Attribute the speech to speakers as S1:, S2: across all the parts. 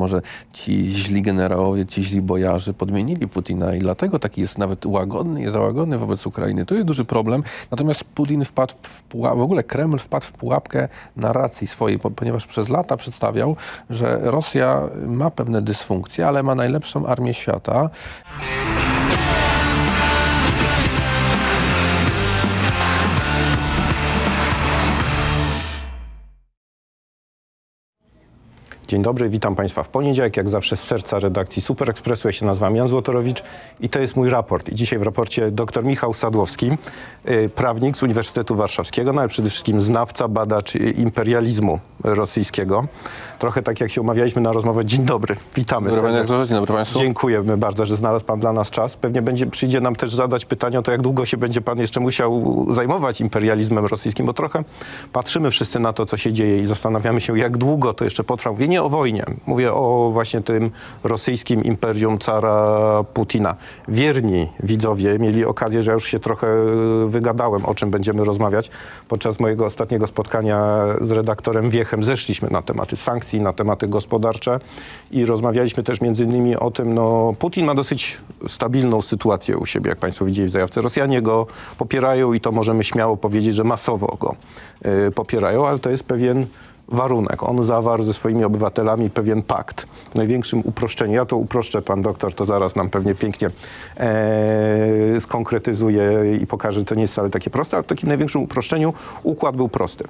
S1: może ci źli generałowie, ci źli bojarzy podmienili Putina i dlatego taki jest nawet łagodny, jest łagodny wobec Ukrainy. To jest duży problem. Natomiast Putin wpadł w pułapkę, w ogóle Kreml wpadł w pułapkę narracji swojej, ponieważ przez lata przedstawiał, że Rosja ma pewne dysfunkcje, ale ma najlepszą armię świata.
S2: Dzień dobry, witam Państwa w poniedziałek, jak zawsze z serca redakcji Super Expressu. Ja się nazywam Jan Złotorowicz i to jest mój raport. I dzisiaj w raporcie dr Michał Sadłowski, y, prawnik z Uniwersytetu Warszawskiego, no ale przede wszystkim znawca, badacz imperializmu rosyjskiego. Trochę tak jak się umawialiśmy na rozmowę. Dzień dobry, witamy.
S1: Dobry, panie Dzień dobry Państwu.
S2: Dziękujemy bardzo, że znalazł Pan dla nas czas. Pewnie będzie, przyjdzie nam też zadać pytanie o to, jak długo się będzie Pan jeszcze musiał zajmować imperializmem rosyjskim, bo trochę patrzymy wszyscy na to, co się dzieje i zastanawiamy się, jak długo to jeszcze potrwa. Mówię nie o wojnie, mówię o właśnie tym rosyjskim imperium cara Putina. Wierni widzowie mieli okazję, że ja już się trochę wygadałem, o czym będziemy rozmawiać. Podczas mojego ostatniego spotkania z redaktorem Wiechem zeszliśmy na tematy sankcji, na tematy gospodarcze i rozmawialiśmy też między innymi o tym, no Putin ma dosyć stabilną sytuację u siebie, jak Państwo widzieli w zajawce. Rosjanie go popierają i to możemy śmiało powiedzieć, że masowo go y, popierają, ale to jest pewien warunek. On zawarł ze swoimi obywatelami pewien pakt. Największym uproszczeniu, ja to uproszczę, pan doktor to zaraz nam pewnie pięknie e, skonkretyzuje i pokaże, że to nie jest wcale takie proste, ale w takim największym uproszczeniu układ był prosty.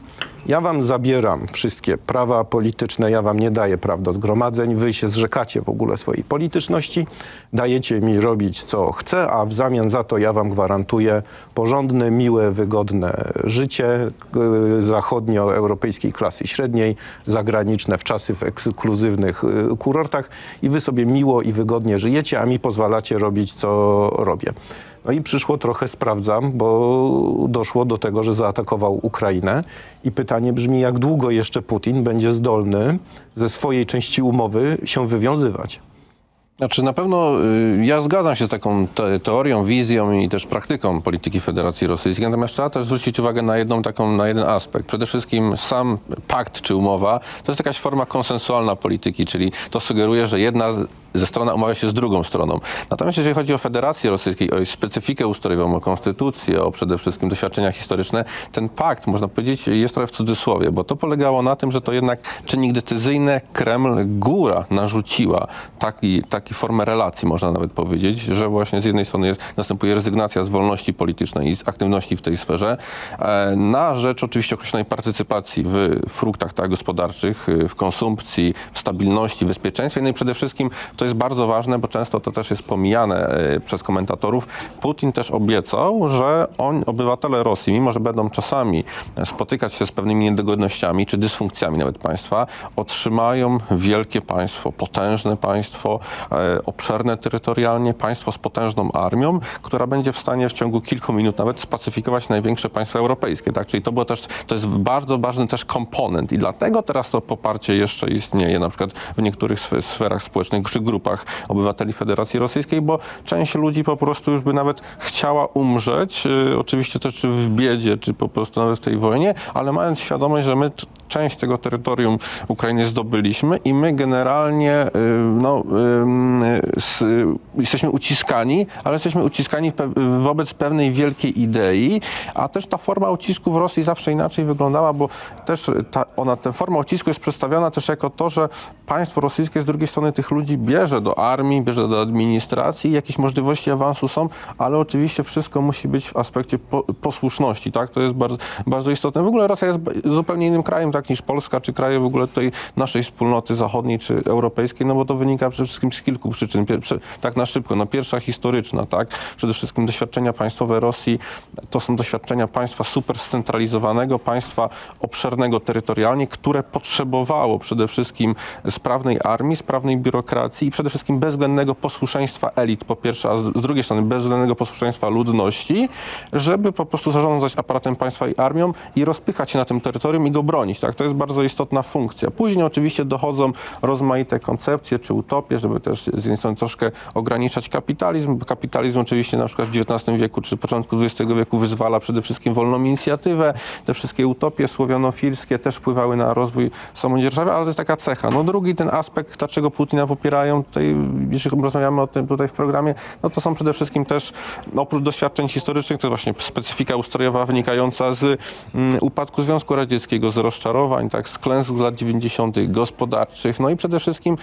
S2: Ja wam zabieram wszystkie prawa polityczne, ja wam nie daję praw do zgromadzeń, wy się zrzekacie w ogóle swojej polityczności, dajecie mi robić co chcę, a w zamian za to ja wam gwarantuję porządne, miłe, wygodne życie y, zachodnioeuropejskiej klasy średniej, zagraniczne w czasy w ekskluzywnych y, kurortach i wy sobie miło i wygodnie żyjecie, a mi pozwalacie robić co robię. No i przyszło trochę sprawdzam, bo doszło do tego, że zaatakował Ukrainę i pytanie brzmi, jak długo jeszcze Putin będzie zdolny ze swojej części umowy się wywiązywać?
S1: Znaczy na pewno y, ja zgadzam się z taką te teorią, wizją i też praktyką polityki Federacji Rosyjskiej, natomiast trzeba też zwrócić uwagę na jedną taką, na jeden aspekt. Przede wszystkim sam pakt czy umowa to jest jakaś forma konsensualna polityki, czyli to sugeruje, że jedna ze strona umawia się z drugą stroną. Natomiast jeżeli chodzi o Federację Rosyjską, o jej specyfikę ustrojową, o konstytucję, o przede wszystkim doświadczenia historyczne, ten pakt, można powiedzieć, jest trochę w cudzysłowie, bo to polegało na tym, że to jednak czynnik decyzyjny Kreml, góra narzuciła taki, taki formę relacji, można nawet powiedzieć, że właśnie z jednej strony jest, następuje rezygnacja z wolności politycznej i z aktywności w tej sferze, e, na rzecz oczywiście określonej partycypacji w fruktach tak, gospodarczych, w konsumpcji, w stabilności, w bezpieczeństwie, no i przede wszystkim to jest bardzo ważne, bo często to też jest pomijane e, przez komentatorów. Putin też obiecał, że on, obywatele Rosji, mimo że będą czasami spotykać się z pewnymi niedogodnościami czy dysfunkcjami nawet państwa, otrzymają wielkie państwo, potężne państwo, e, obszerne terytorialnie, państwo z potężną armią, która będzie w stanie w ciągu kilku minut nawet spacyfikować największe państwa europejskie. Tak? Czyli to było też, to jest bardzo ważny też komponent i dlatego teraz to poparcie jeszcze istnieje, na przykład w niektórych sferach społecznych czy grupach obywateli Federacji Rosyjskiej, bo część ludzi po prostu już by nawet chciała umrzeć, y, oczywiście też w biedzie, czy po prostu nawet w tej wojnie, ale mając świadomość, że my część tego terytorium Ukrainy zdobyliśmy i my generalnie y, no, jesteśmy uciskani, ale jesteśmy uciskani wobec pewnej wielkiej idei, a też ta forma ucisku w Rosji zawsze inaczej wyglądała, bo też ta, ona, ta forma ucisku jest przedstawiana też jako to, że państwo rosyjskie z drugiej strony tych ludzi bierze do armii, bierze do administracji, jakieś możliwości awansu są, ale oczywiście wszystko musi być w aspekcie po, posłuszności, tak? To jest bardzo, bardzo istotne. W ogóle Rosja jest zupełnie innym krajem, tak, niż Polska, czy kraje w ogóle tej naszej wspólnoty zachodniej, czy europejskiej, no bo to wynika przede wszystkim z kilku przyczyn. Tak na szybko, no pierwsza historyczna, tak? Przede wszystkim doświadczenia państwowe Rosji to są doświadczenia państwa super scentralizowanego, państwa obszernego terytorialnie, które potrzebowało przede wszystkim sprawnej armii, sprawnej biurokracji i przede wszystkim bezwzględnego posłuszeństwa elit po pierwsze, a z drugiej strony bezwzględnego posłuszeństwa ludności, żeby po prostu zarządzać aparatem państwa i armią i rozpychać się na tym terytorium i go bronić. Tak? To jest bardzo istotna funkcja. Później oczywiście dochodzą rozmaite koncepcje czy utopie, żeby też z jednej strony troszkę ograniczać kapitalizm, kapitalizm oczywiście na przykład w XIX wieku czy początku XX wieku wyzwala przede wszystkim wolną inicjatywę. Te wszystkie utopie słowianofilskie też wpływały na rozwój samodzierżawy, ale to jest taka cecha. No drugi ten aspekt, dlaczego Putina popierają, tutaj, jeśli rozmawiamy o tym tutaj w programie, no to są przede wszystkim też oprócz doświadczeń historycznych, to właśnie specyfika ustrojowa wynikająca z mm, upadku Związku Radzieckiego, z rozczarowań, tak, z klęsk z lat 90., gospodarczych, no i przede wszystkim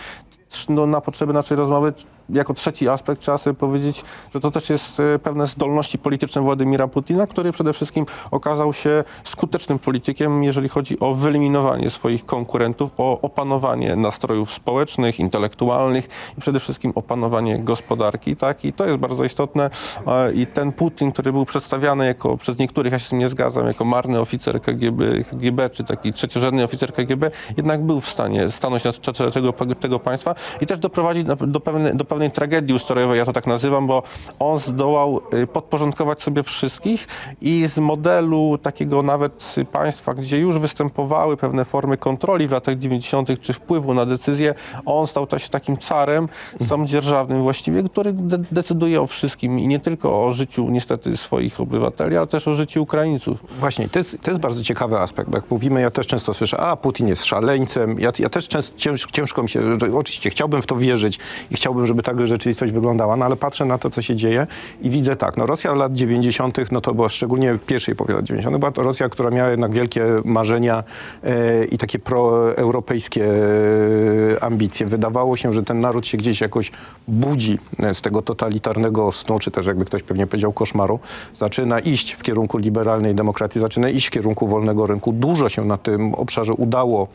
S1: no, na potrzeby naszej rozmowy jako trzeci aspekt trzeba sobie powiedzieć, że to też jest e, pewne zdolności polityczne Władimira Putina, który przede wszystkim okazał się skutecznym politykiem, jeżeli chodzi o wyeliminowanie swoich konkurentów, o opanowanie nastrojów społecznych, intelektualnych i przede wszystkim opanowanie gospodarki. Tak? I to jest bardzo istotne. E, I ten Putin, który był przedstawiany jako przez niektórych, ja się z tym nie zgadzam, jako marny oficer KGB, KGB czy taki trzeciorzędny oficer KGB, jednak był w stanie stanąć na czele tego, tego państwa i też doprowadzić do, pewne, do pewnej tragedii ustrojowej, ja to tak nazywam, bo on zdołał y, podporządkować sobie wszystkich i z modelu takiego nawet państwa, gdzie już występowały pewne formy kontroli w latach 90. czy wpływu na decyzje, on stał się takim carem samodzierżawnym właściwie, który de decyduje o wszystkim i nie tylko o życiu niestety swoich obywateli, ale też o życiu Ukraińców.
S2: Właśnie, to jest, to jest bardzo ciekawy aspekt, jak mówimy, ja też często słyszę, a Putin jest szaleńcem, ja, ja też często, cięż, ciężko mi się, oczywiście chciałbym w to wierzyć i chciałbym, żeby tak rzeczywistość wyglądała, no ale patrzę na to, co się dzieje i widzę tak, no Rosja lat 90., no to była szczególnie w pierwszej połowie lat 90., była to Rosja, która miała jednak wielkie marzenia e, i takie proeuropejskie e, ambicje. Wydawało się, że ten naród się gdzieś jakoś budzi e, z tego totalitarnego snu, czy też jakby ktoś pewnie powiedział koszmaru, zaczyna iść w kierunku liberalnej demokracji, zaczyna iść w kierunku wolnego rynku. Dużo się na tym obszarze udało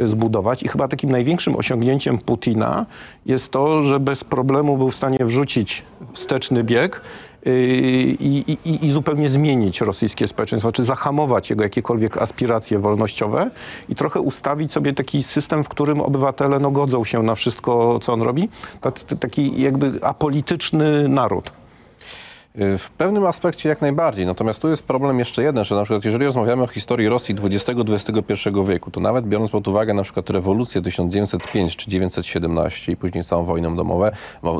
S2: zbudować. I chyba takim największym osiągnięciem Putina jest to, że bez problemu był w stanie wrzucić wsteczny bieg yy, i, i, i, zupełnie zmienić rosyjskie społeczeństwo, czy zahamować jego jakiekolwiek aspiracje wolnościowe i trochę ustawić sobie taki system, w którym obywatele no, godzą się na wszystko, co on robi. Taki jakby apolityczny naród.
S1: W pewnym aspekcie jak najbardziej. Natomiast tu jest problem jeszcze jeden, że na przykład jeżeli rozmawiamy o historii Rosji XX-XXI wieku, to nawet biorąc pod uwagę na przykład rewolucję 1905 czy 917 i później całą wojnę domową,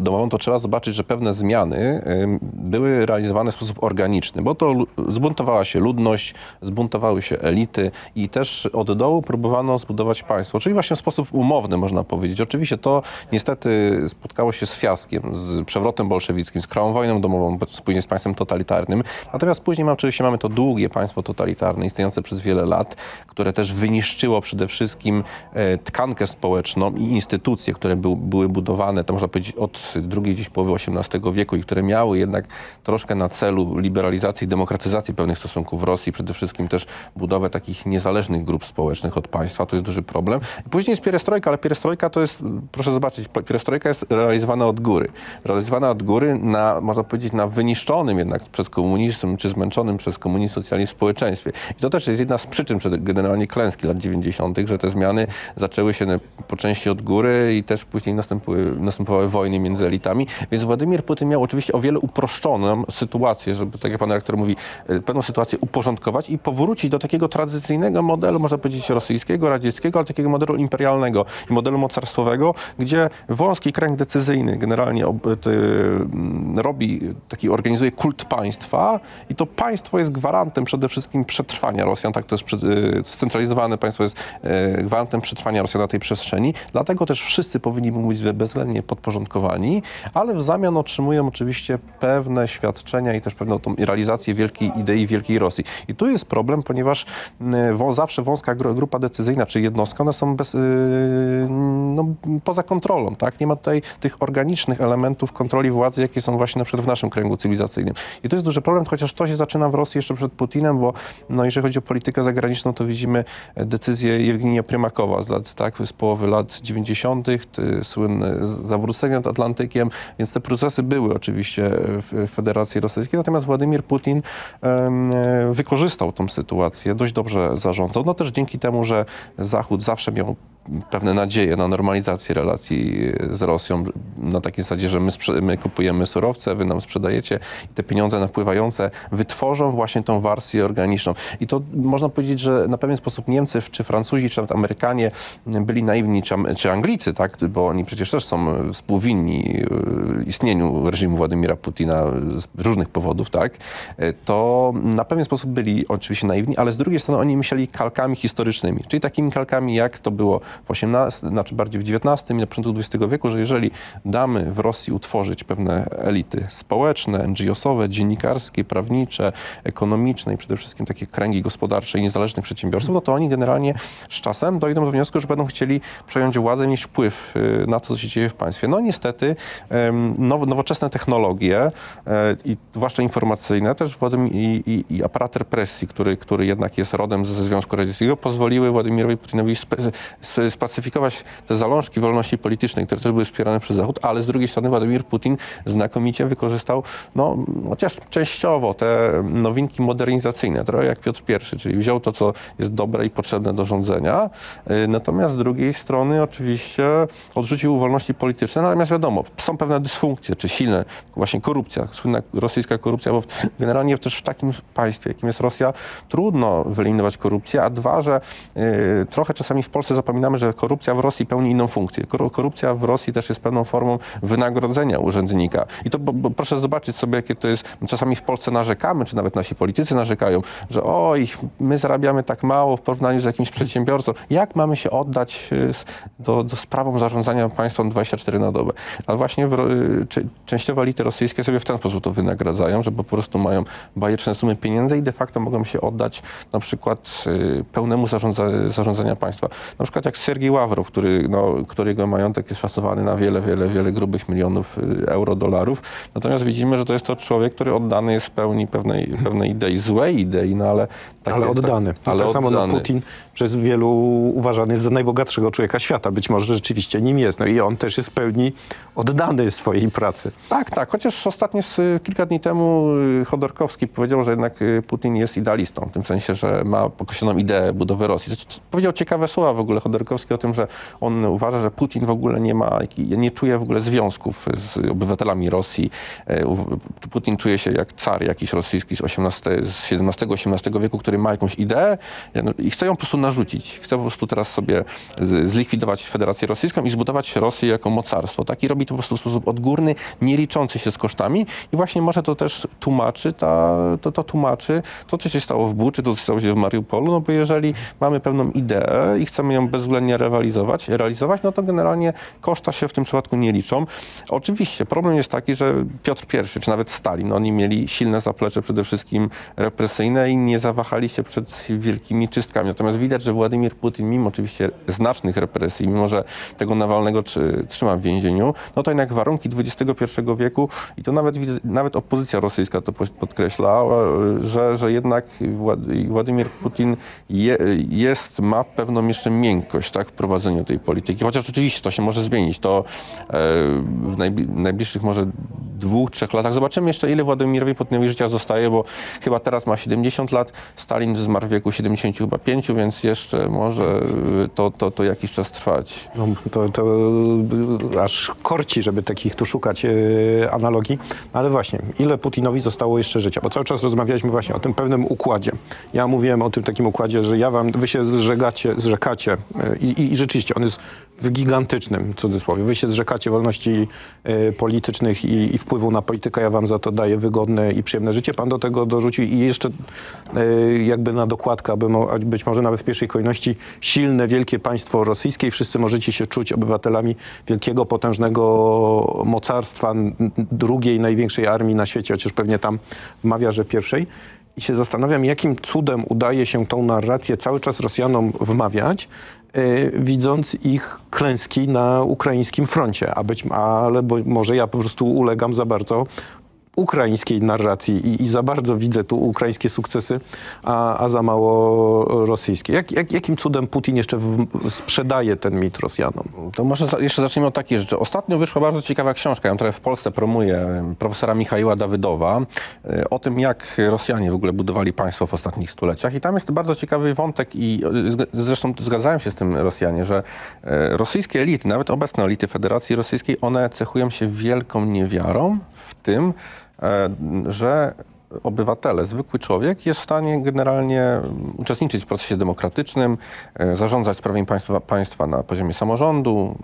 S1: domową, to trzeba zobaczyć, że pewne zmiany były realizowane w sposób organiczny, bo to zbuntowała się ludność, zbuntowały się elity i też od dołu próbowano zbudować państwo, czyli właśnie w sposób umowny można powiedzieć. Oczywiście to niestety spotkało się z fiaskiem, z przewrotem bolszewickim, z krwawą wojną domową, później z państwem totalitarnym. Natomiast później oczywiście mamy to długie państwo totalitarne, istniejące przez wiele lat, które też wyniszczyło przede wszystkim e, tkankę społeczną i instytucje, które był, były budowane, to można powiedzieć od drugiej gdzieś połowy XVIII wieku i które miały jednak troszkę na celu liberalizację i demokratyzację pewnych stosunków w Rosji, przede wszystkim też budowę takich niezależnych grup społecznych od państwa. To jest duży problem. Później jest pierestrojka, ale pierestrojka to jest, proszę zobaczyć, pierestrojka jest realizowana od góry. Realizowana od góry na, można powiedzieć, na wyniszczenie zniszczonym jednak przez komunizm, czy zmęczonym przez komunizm socjalizm społeczeństwie. I to też jest jedna z przyczyn generalnie klęski lat 90., że te zmiany zaczęły się po części od góry i też później następowały, wojny między elitami. Więc Władimir Putin miał oczywiście o wiele uproszczoną sytuację, żeby, tak jak pan rektor mówi, e, pewną sytuację uporządkować i powrócić do takiego tradycyjnego modelu, można powiedzieć rosyjskiego, radzieckiego, ale takiego modelu imperialnego i modelu mocarstwowego, gdzie wąski kręg decyzyjny generalnie robi taki organizuje kult państwa i to państwo jest gwarantem przede wszystkim przetrwania Rosjan. Tak to jest y, scentralizowane państwo jest y, gwarantem przetrwania Rosjan na tej przestrzeni. Dlatego też wszyscy powinni być bezwzględnie podporządkowani, ale w zamian otrzymują oczywiście pewne świadczenia i też pewną tą realizację wielkiej idei wielkiej Rosji. I tu jest problem, ponieważ y, zawsze wąska grupa decyzyjna czy jednostka, one są bez, no, poza kontrolą. Tak? Nie ma tutaj tych organicznych elementów kontroli władzy, jakie są właśnie na przykład w naszym kręgu cywilizacyjnym. I to jest duży problem, chociaż to się zaczyna w Rosji jeszcze przed Putinem, bo no, jeżeli chodzi o politykę zagraniczną, to widzimy decyzję Jewgenia Prymakowa z lat, tak, z połowy lat 90., słynne zawrócenie nad Atlantykiem, więc te procesy były oczywiście w Federacji Rosyjskiej, natomiast Władimir Putin um, wykorzystał tą sytuację, dość dobrze zarządzał, no też dzięki temu, że Zachód zawsze miał pewne nadzieje na normalizację relacji z Rosją na takiej zasadzie, że my, my kupujemy surowce, wy nam sprzedajecie i te pieniądze napływające wytworzą właśnie tą warstwę organiczną. I to można powiedzieć, że na pewien sposób Niemcy, czy Francuzi, czy nawet Amerykanie byli naiwni, czy, czy Anglicy, tak? bo oni przecież też są współwinni y, istnieniu reżimu Władimira Putina z różnych powodów, tak? Y, to na pewien sposób byli oczywiście naiwni, ale z drugiej strony oni myśleli kalkami historycznymi, czyli takimi kalkami, jak to było w XVIII, znaczy bardziej w XIX i na początku XX wieku, że jeżeli damy w Rosji utworzyć pewne elity społeczne, NGO-sowe, dziennikarskie, prawnicze, ekonomiczne i przede wszystkim takie kręgi gospodarcze i niezależnych przedsiębiorców, no to oni generalnie z czasem dojdą do wniosku, że będą chcieli przejąć władzę, mieć wpływ y, na to, co się dzieje w państwie. No niestety nowoczesne technologie e, i zwłaszcza informacyjne też Władym, i, i, i aparat represji, który, który jednak jest rodem ze Związku Radzieckiego, pozwoliły Władimirowi Putinowi spe, spacyfikować te zalążki wolności politycznej, które też były wspierane przez Zachód, ale z drugiej strony Władimir Putin znakomicie wykorzystał, no chociaż częściowo te nowinki modernizacyjne, trochę jak Piotr I, czyli wziął to, co jest dobre i potrzebne do rządzenia, y, natomiast z drugiej strony oczywiście odrzucił wolności polityczne, natomiast wiadomo, są pewne dysfunkcje, czy silne, właśnie korupcja, słynna rosyjska korupcja, bo generalnie też w takim państwie, jakim jest Rosja, trudno wyeliminować korupcję, a dwa, że y, trochę czasami w Polsce zapominamy, że korupcja w Rosji pełni inną funkcję. Kor- Korupcja w Rosji też jest pewną formą wynagrodzenia urzędnika. I to bo, bo proszę zobaczyć sobie, jakie to jest, czasami w Polsce narzekamy, czy nawet nasi politycy narzekają, że oj, my zarabiamy tak mało w porównaniu z jakimś przedsiębiorcą. Jak mamy się oddać y, do, do sprawom zarządzania państwem 24 na dobę? A właśnie w, y, czy, częściowo elity rosyjskie sobie w ten sposób to wynagradzają, że po prostu mają bajeczne sumy pieniędzy i de facto mogą się oddać na przykład y, pełnemu zarządza, zarządzania państwa. Na przykład jak Sergiej Ławrow, który, no, którego majątek jest szacowany na wiele, wiele, wiele grubych milionów y, euro, dolarów. Natomiast widzimy, że to jest to człowiek, który oddany jest w pełni pewnej, pewnej idei, złej idei, no ale... tak
S2: ale
S1: jest,
S2: oddany.
S1: Tak, ale
S2: tak samo no,
S1: oddany.
S2: Putin przez wielu uważany za najbogatszego człowieka świata. Być może rzeczywiście nim jest. No i on też jest w pełni oddany swojej pracy.
S1: Tak, tak. Chociaż ostatnio y, kilka dni temu y, Chodorkowski powiedział, że jednak y, Putin jest idealistą, w tym sensie, że ma określoną ideę budowy Rosji. Co- Powiedział ciekawe słowa w ogóle Chodorkowski o tym, że on uważa, że Putin w ogóle nie ma, nie czuje w ogóle związków z obywatelami Rosji. E, Putin czuje się jak car jakiś rosyjski z, 18, z XVII-XVIII wieku, który ma jakąś ideę no, i chce ją po prostu narzucić. Chce po prostu teraz sobie zlikwidować Federację Rosyjską i zbudować Rosję jako mocarstwo. Tak? I robi to po prostu w sposób odgórny, nie liczący się z kosztami i właśnie może to też tłumaczy, ta, to, to tłumaczy to, co się stało w Buczy, to, co stało się w Mariupolu, no bo jeżeli mamy pewną ideę i chcemy ją bezwzględnie realizować, realizować, no to generalnie koszta się w tym przypadku nie liczą. Oczywiście problem jest taki, że Piotr I, czy nawet Stalin, oni mieli silne zaplecze przede wszystkim represyjne i nie zawahali się przed wielkimi czystkami. Natomiast widać, że Władimir Putin, mimo oczywiście znacznych represji, mimo że tego Nawalnego trzy- trzyma w więzieniu, no to jednak warunki XXI wieku i to nawet, widać- nawet opozycja rosyjska to po- podkreśla, e, że, że jednak Wład- Władimir Putin je, jest, ma pewną jeszcze miękkość tak, w prowadzeniu tej polityki. Chociaż oczywiście to się może zmienić. To e, w najbli- najbliższych może dwóch, trzech latach. Zobaczymy jeszcze, ile Władimirowi Putinowi życia zostaje, bo chyba teraz ma 70 lat, Stalin zmarł w wieku 75, więc jeszcze może y, to, to, to jakiś czas trwać.
S2: No, to, to y, aż korci, żeby takich tu szukać y, analogii. No, Ale właśnie, ile Putinowi zostało jeszcze życia? Bo cały czas rozmawialiśmy właśnie o tym pewnym układzie. Ja mówiłem o tym takim układzie, że ja wam, wy się zrzekacie, zrzekacie y, i, i rzeczywiście on jest w gigantycznym cudzysłowie. Wy się zrzekacie wolności y, politycznych i, i wpływu na politykę. Ja wam za to daję wygodne i przyjemne życie. Pan do tego dorzucił i jeszcze jakby na dokładkę, aby mo, być może nawet w pierwszej kolejności silne, wielkie państwo rosyjskie i wszyscy możecie się czuć obywatelami wielkiego, potężnego mocarstwa, drugiej największej armii na świecie, chociaż pewnie tam wmawia, że pierwszej. I się zastanawiam, jakim cudem udaje się tą narrację cały czas Rosjanom wmawiać, y, widząc ich klęski na ukraińskim froncie. A być, ale bo, może ja po prostu ulegam za bardzo ukraińskiej narracji i, i za bardzo widzę tu ukraińskie sukcesy, a, a za mało rosyjskie. Jak, jak, jakim cudem Putin jeszcze w, sprzedaje ten mit Rosjanom?
S1: To może za, jeszcze zacznijmy od takiej rzeczy. Ostatnio wyszła bardzo ciekawa książka, ją trochę w Polsce promuje, profesora Michaiła Dawydowa, e, o tym, jak Rosjanie w ogóle budowali państwo w ostatnich stuleciach. I tam jest bardzo ciekawy wątek i e, zresztą zgadzają się z tym Rosjanie, że e, rosyjskie elity, nawet obecne elity Federacji Rosyjskiej, one cechują się wielką niewiarą w tym, że obywatele, zwykły człowiek jest w stanie generalnie uczestniczyć w procesie demokratycznym, e, zarządzać sprawami państwa, państwa na poziomie samorządu,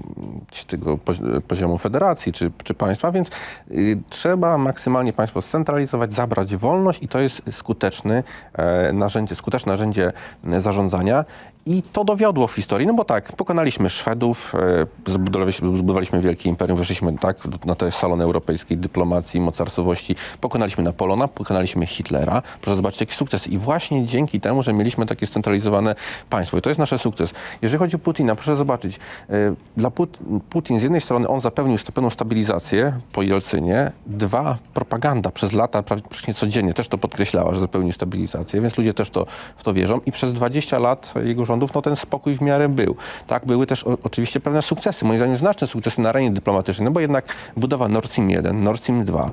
S1: czy tego pozi- poziomu federacji, czy, czy państwa, więc y, trzeba maksymalnie państwo scentralizować, zabrać wolność i to jest skuteczny e, narzędzie, skuteczne narzędzie e, zarządzania. I to dowiodło w historii, no bo tak, pokonaliśmy Szwedów, e, zbudowaliśmy, wielkie imperium, weszliśmy tak na te salon europejskiej dyplomacji, mocarstwości, pokonaliśmy Napoleona, pokonaliśmy Hitlera. Proszę zobaczyć, jaki sukces. I właśnie dzięki temu, że mieliśmy takie scentralizowane państwo. I to jest nasz sukces. Jeżeli chodzi o Putina, proszę zobaczyć, e, dla Put Putin z jednej strony on zapewnił pewną stabilizację po Jelcynie, dwa, propaganda przez lata praktycznie codziennie też to podkreślała, że zapewnił stabilizację, więc ludzie też to, w to wierzą i przez 20 lat jego rządów no ten spokój w miarę był. Tak, były też o, oczywiście pewne sukcesy, moim zdaniem znaczne sukcesy na arenie dyplomatycznej, no bo jednak budowa Nord Stream 1, Nord Stream 2,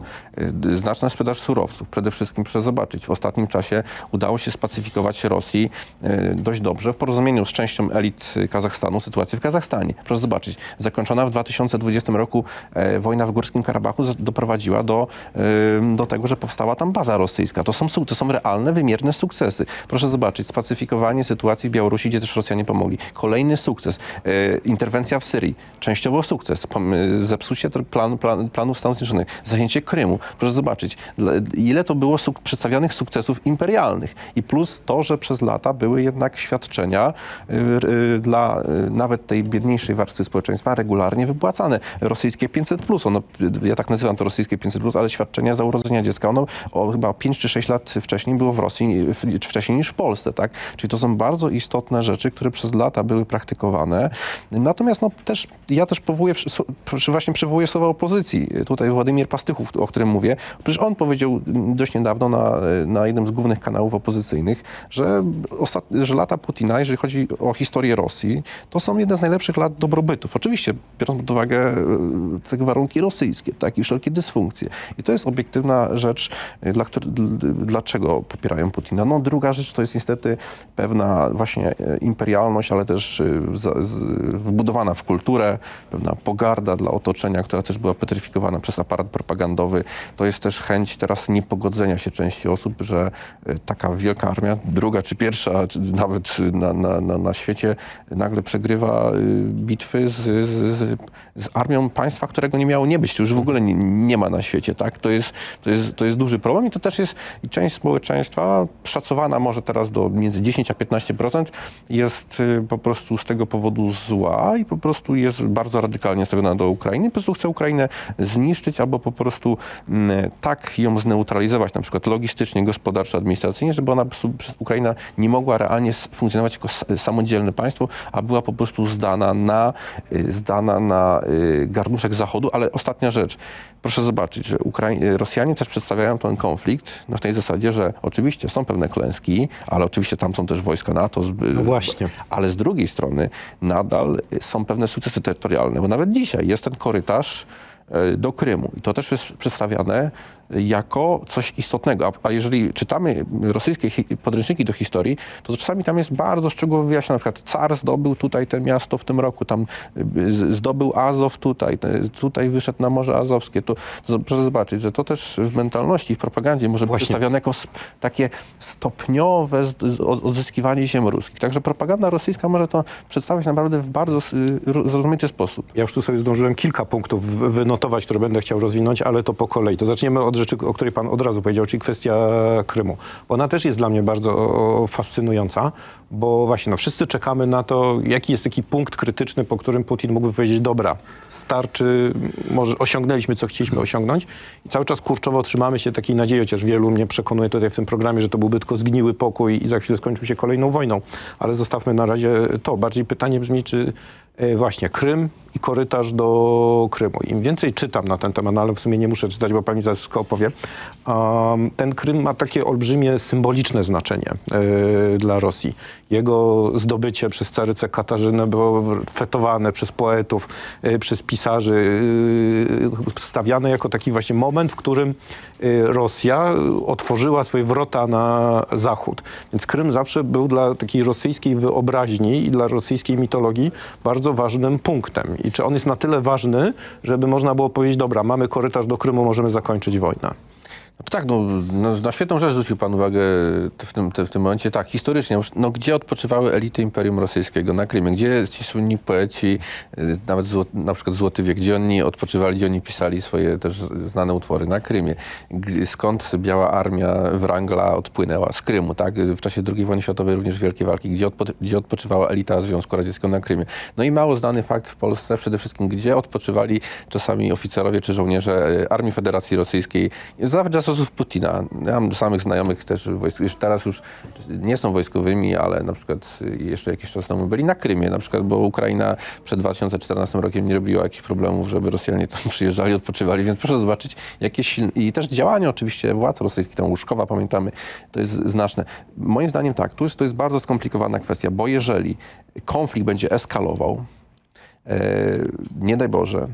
S1: y, znaczna sprzedaż surowców, przede wszystkim proszę zobaczyć, w ostatnim czasie udało się spacyfikować Rosji y, dość dobrze w porozumieniu z częścią elit Kazachstanu sytuację w Kazachstanie. Proszę zobaczyć, zakończona w 2020 roku e, wojna w Górskim Karabachu doprowadziła do, y, do tego, że powstała tam baza rosyjska. To są, to są realne, wymierne sukcesy. Proszę zobaczyć, spacyfikowanie sytuacji w Białorusi, gdzie też Rosjanie pomogli. Kolejny sukces. E, interwencja w Syrii. Częściowo sukces. E, zepsucie tr- plan, plan, planów Stanów Zjednoczonych. Zajęcie Krymu. Proszę zobaczyć, ile to było suk- przedstawionych sukcesów imperialnych. I plus to, że przez lata były jednak świadczenia y, dla nawet tej biedniejszej warstwy społeczeństwa regularnie wypłacane. Rosyjskie 500 plus, ono, ja tak nazywam to rosyjskie 500 plus, ale świadczenia za urodzenia dziecka, ono o, chyba 5 czy 6 lat wcześniej było w Rosji, w- wcześniej niż w Polsce, tak? Czyli to są bardzo istotne rzeczy, które przez lata były praktykowane. Natomiast no, też, ja też powołuję, właśnie przywołuję słowa opozycji. Tutaj Władimir Pastychów, o którym mówię, przecież on powiedział dość niedawno na, na jednym z głównych kanałów opozycyjnych, że, że lata Putina, jeżeli chodzi o historię Rosji, to są jedne z najlepszych lat dobrobytów. Oczywiście biorąc pod uwagę e, te warunki rosyjskie, tak, i wszelkie dysfunkcje. I to jest obiektywna rzecz, e, dla dlaczego popierają Putina. No druga rzecz to jest niestety pewna właśnie e, imperialność, ale też z, wbudowana w kulturę, pewna pogarda dla otoczenia, która też była petryfikowana przez aparat propagandowy. To jest też chęć teraz niepogodzenia się części osób, że e, taka wielka armia, druga czy pierwsza, czy nawet na, na, na, na świecie, nagle przegrywa y, bitwy z, z, z, armią państwa, którego nie miało nie być. Już w ogóle nie, nie ma na świecie. Tak? To, jest, to, jest, to jest duży problem i to też jest część społeczeństwa, szacowana może teraz do między 10 a 15%, jest y, po prostu z tego powodu zła i po prostu jest bardzo radykalnie nastawiona do Ukrainy. Po prostu chce Ukrainę zniszczyć albo po prostu mm, tak ją zneutralizować, na przykład logistycznie, gospodarczo, administracyjnie, żeby ona przez Ukraina nie mogła realnie funkcjonować jako samodzielne państwo, a była po prostu zdana na, y, zdana na y, garnuszek Zachodu. Ale ostatnia rzecz. Proszę zobaczyć, że Ukrai- y, Rosjanie też przedstawiają ten konflikt na tej zasadzie, że oczywiście są pewne klęski, ale oczywiście tam są też wojska NATO.
S2: No właśnie.
S1: ale z drugiej strony nadal są pewne sukcesy terytorialne, bo nawet dzisiaj jest ten korytarz do Krymu i to też jest przedstawiane jako coś istotnego. A, a jeżeli czytamy rosyjskie podręczniki do historii, to czasami tam jest bardzo szczegółowo wyjaśnione. Na przykład car zdobył tutaj to miasto w tym roku, tam z- zdobył Azow tutaj, tutaj wyszedł na Morze Azowskie. To, to proszę zobaczyć, że to też w mentalności, w propagandzie może być
S2: Właśnie.
S1: przedstawione jako takie stopniowe odzyskiwanie ziem ruskich. Także propaganda rosyjska może to przedstawiać naprawdę w bardzo y, ro- zrozumiały sposób.
S2: Ja już tu sobie zdążyłem kilka punktów w- wynotować, które będę chciał rozwinąć, ale to po kolei. To zaczniemy od rzeczy, o której pan od razu powiedział, czyli kwestia Krymu. Ona też jest dla mnie bardzo fascynująca, bo właśnie no, wszyscy czekamy na to, jaki jest taki punkt krytyczny, po którym Putin mógłby powiedzieć, dobra, starczy, może osiągnęliśmy, co chcieliśmy osiągnąć i cały czas kurczowo trzymamy się takiej nadziei, chociaż wielu mnie przekonuje tutaj w tym programie, że to byłby tylko zgniły pokój i za chwilę skończył się kolejną wojną, ale zostawmy na razie to. Bardziej pytanie brzmi, czy e, właśnie Krym i korytarz do Krymu. Im więcej czytam na ten temat, no ale w sumie nie muszę czytać, bo pani za wszystko opowie, um, ten Krym ma takie olbrzymie symboliczne znaczenie e, dla Rosji. Jego zdobycie przez carycę Katarzynę było fetowane przez poetów, e, przez pisarzy, e, stawiane jako taki właśnie moment, w którym e, Rosja otworzyła swoje wrota na zachód. Więc Krym zawsze był dla takiej rosyjskiej wyobraźni i dla rosyjskiej mitologii bardzo ważnym punktem. I czy on jest na tyle ważny, żeby można było powiedzieć, dobra, mamy korytarz do Krymu, możemy zakończyć wojnę.
S1: No tak, no, no, na świetną rzecz zwrócił Pan uwagę w tym, w tym momencie. Tak, historycznie, no, gdzie odpoczywały elity Imperium Rosyjskiego? Na Krymie. Gdzie ci słynni poeci, y, nawet zło, na przykład Złoty Wiek, gdzie oni odpoczywali, gdzie oni pisali swoje też znane utwory? Na Krymie. Skąd Biała Armia Wrangla odpłynęła? Z Krymu, tak? W czasie II wojny światowej również wielkie walki. Gdzie, odpo, gdzie odpoczywała elita Związku Radzieckiego na Krymie? No i mało znany fakt w Polsce przede wszystkim, gdzie odpoczywali czasami oficerowie czy żołnierze y, Armii Federacji Rosyjskiej. Zawsze czasów Putina. Ja mam samych znajomych też wojsk, już teraz już nie są wojskowymi, ale na przykład jeszcze jakiś czas temu byli na Krymie, na przykład, bo Ukraina przed 2014 rokiem nie robiła jakichś problemów, żeby Rosjanie tam przyjeżdżali, odpoczywali, więc proszę zobaczyć, jakie silne... I też działania oczywiście władz rosyjskich, tam Łuszkowa, pamiętamy, to jest znaczne. Moim zdaniem tak, tu jest, to jest bardzo skomplikowana kwestia, bo jeżeli konflikt będzie eskalował, e, nie daj Boże,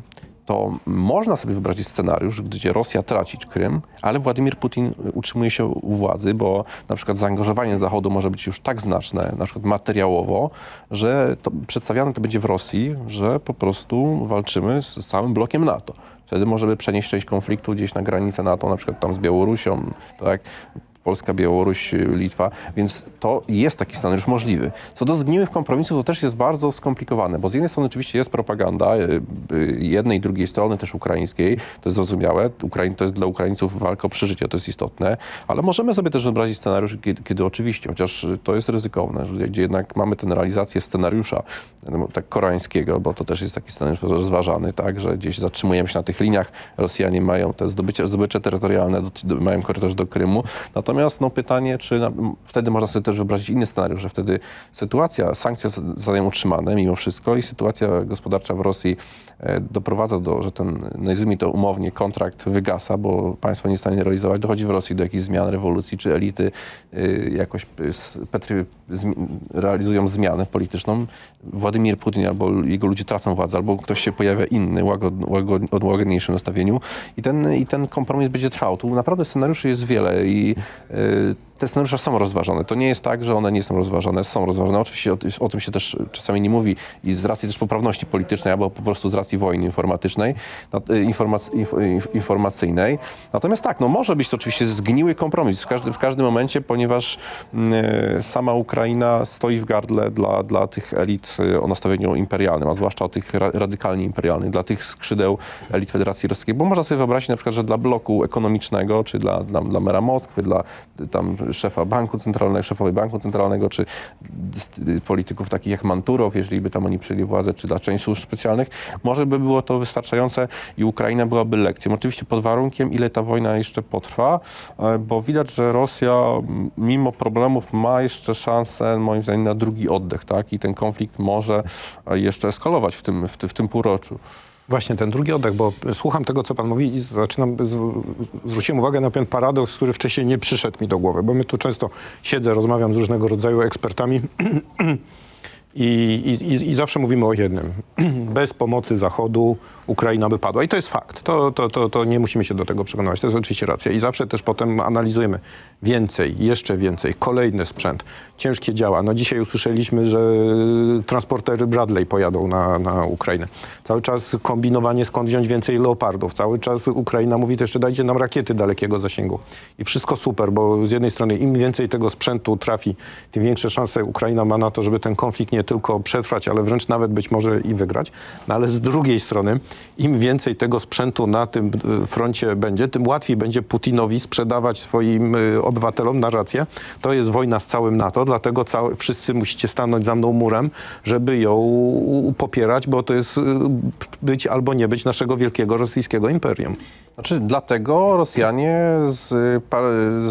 S1: to można sobie wyobrazić scenariusz, gdzie Rosja traci Krym, ale Władimir Putin utrzymuje się u władzy, bo na przykład zaangażowanie Zachodu może być już tak znaczne, na przykład materiałowo, że to przedstawiane to będzie w Rosji, że po prostu walczymy z całym blokiem NATO. Wtedy możemy przenieść część konfliktu gdzieś na granicę NATO, na przykład tam z Białorusią, tak? Polska, Białoruś, Litwa, więc to jest taki scenariusz możliwy. Co do zgniłych kompromisów, to też jest bardzo skomplikowane, bo z jednej strony oczywiście jest propaganda y, y, jednej i drugiej strony, też ukraińskiej, to jest zrozumiałe, Ukraiń, to jest dla Ukraińców walka o przeżycie, to jest istotne, ale możemy sobie też wyobrazić scenariusz, kiedy, kiedy oczywiście, chociaż to jest ryzykowne, gdzie jednak mamy tę realizację scenariusza no, tak koreańskiego, bo to też jest taki scenariusz rozważany, tak, że gdzieś zatrzymujemy się na tych liniach, Rosjanie mają te zdobycie, zdobycze terytorialne, mają korytarz do Krymu, natomiast Natomiast no, pytanie, czy na, wtedy można sobie też wyobrazić inny scenariusz, że wtedy sytuacja, sankcje zostają utrzymane mimo wszystko i sytuacja gospodarcza w Rosji e, doprowadza do, że ten, nazwijmy to umownie, kontrakt wygasa, bo państwo nie jest w stanie realizować. Dochodzi w Rosji do jakichś zmian, rewolucji, czy elity y, jakoś Petry, realizują zmianę polityczną. Władimir Putin albo jego ludzie tracą władzę, albo ktoś się pojawia inny, łagod, łagod, o łagodniejszym nastawieniu i ten, i ten kompromis będzie trwał. Tu naprawdę scenariuszy jest wiele i Y, te scenariusze są rozważone. To nie jest tak, że one nie są rozważone, są rozważone. Oczywiście o, o, tym się też czasami nie mówi i z racji też poprawności politycznej, albo po prostu z racji wojny informatycznej, y, informac, inf, informacyjnej. Natomiast tak, no może być to oczywiście zgniły kompromis w każdym, w każdym momencie, ponieważ y, sama Ukraina stoi w gardle dla, dla tych elit o nastawieniu imperialnym, a zwłaszcza o tych ra, radykalnie imperialnych, dla tych skrzydeł elit Federacji Rosyjskiej. Bo można sobie wyobrazić na przykład, że dla bloku ekonomicznego, czy dla, dla, dla mera Moskwy, dla tam szefa banku centralnego, szefowej banku centralnego, czy polityków takich jak Manturow, jeżeli by tam oni przyjęli władzę, czy dla części służb specjalnych, może by było to wystarczające i Ukraina byłaby lekcją. Oczywiście pod warunkiem, ile ta wojna jeszcze potrwa, e, bo widać, że Rosja mimo problemów ma jeszcze szansę, moim zdaniem, na drugi oddech, tak? I ten konflikt może jeszcze eskalować w tym, w, w tym półroczu.
S2: Właśnie ten drugi oddech, bo słucham tego, co pan mówi i zaczynam, zwróciłem uwagę na ten paradoks, który wcześniej nie przyszedł mi do głowy, bo my tu często siedzę, rozmawiam z różnego rodzaju ekspertami i, i, i zawsze mówimy o jednym. Bez pomocy Zachodu Ukraina by padła. I to jest fakt. To, to, to, to nie musimy się do tego przekonywać. To jest oczywiście racja. I zawsze też potem analizujemy więcej, jeszcze więcej, kolejny sprzęt, ciężkie działa. No dzisiaj usłyszeliśmy, że transportery Bradley pojadą na, na Ukrainę. Cały czas kombinowanie, skąd wziąć więcej leopardów. Cały czas Ukraina mówi, to jeszcze dajcie nam rakiety dalekiego zasięgu. I wszystko super, bo z jednej strony im więcej tego sprzętu trafi, tym większe szanse Ukraina ma na to, żeby ten konflikt nie tylko przetrwać, ale wręcz nawet być może i wygrać. No ale z drugiej strony im więcej tego sprzętu na tym y, froncie będzie, tym łatwiej będzie Putinowi sprzedawać swoim y, obywatelom narrację. To jest wojna z całym NATO, dlatego całe, wszyscy musicie stanąć za mną murem, żeby ją popierać, bo to jest y, być albo nie być naszego wielkiego rosyjskiego imperium.
S1: Znaczy, dlatego Rosjanie z,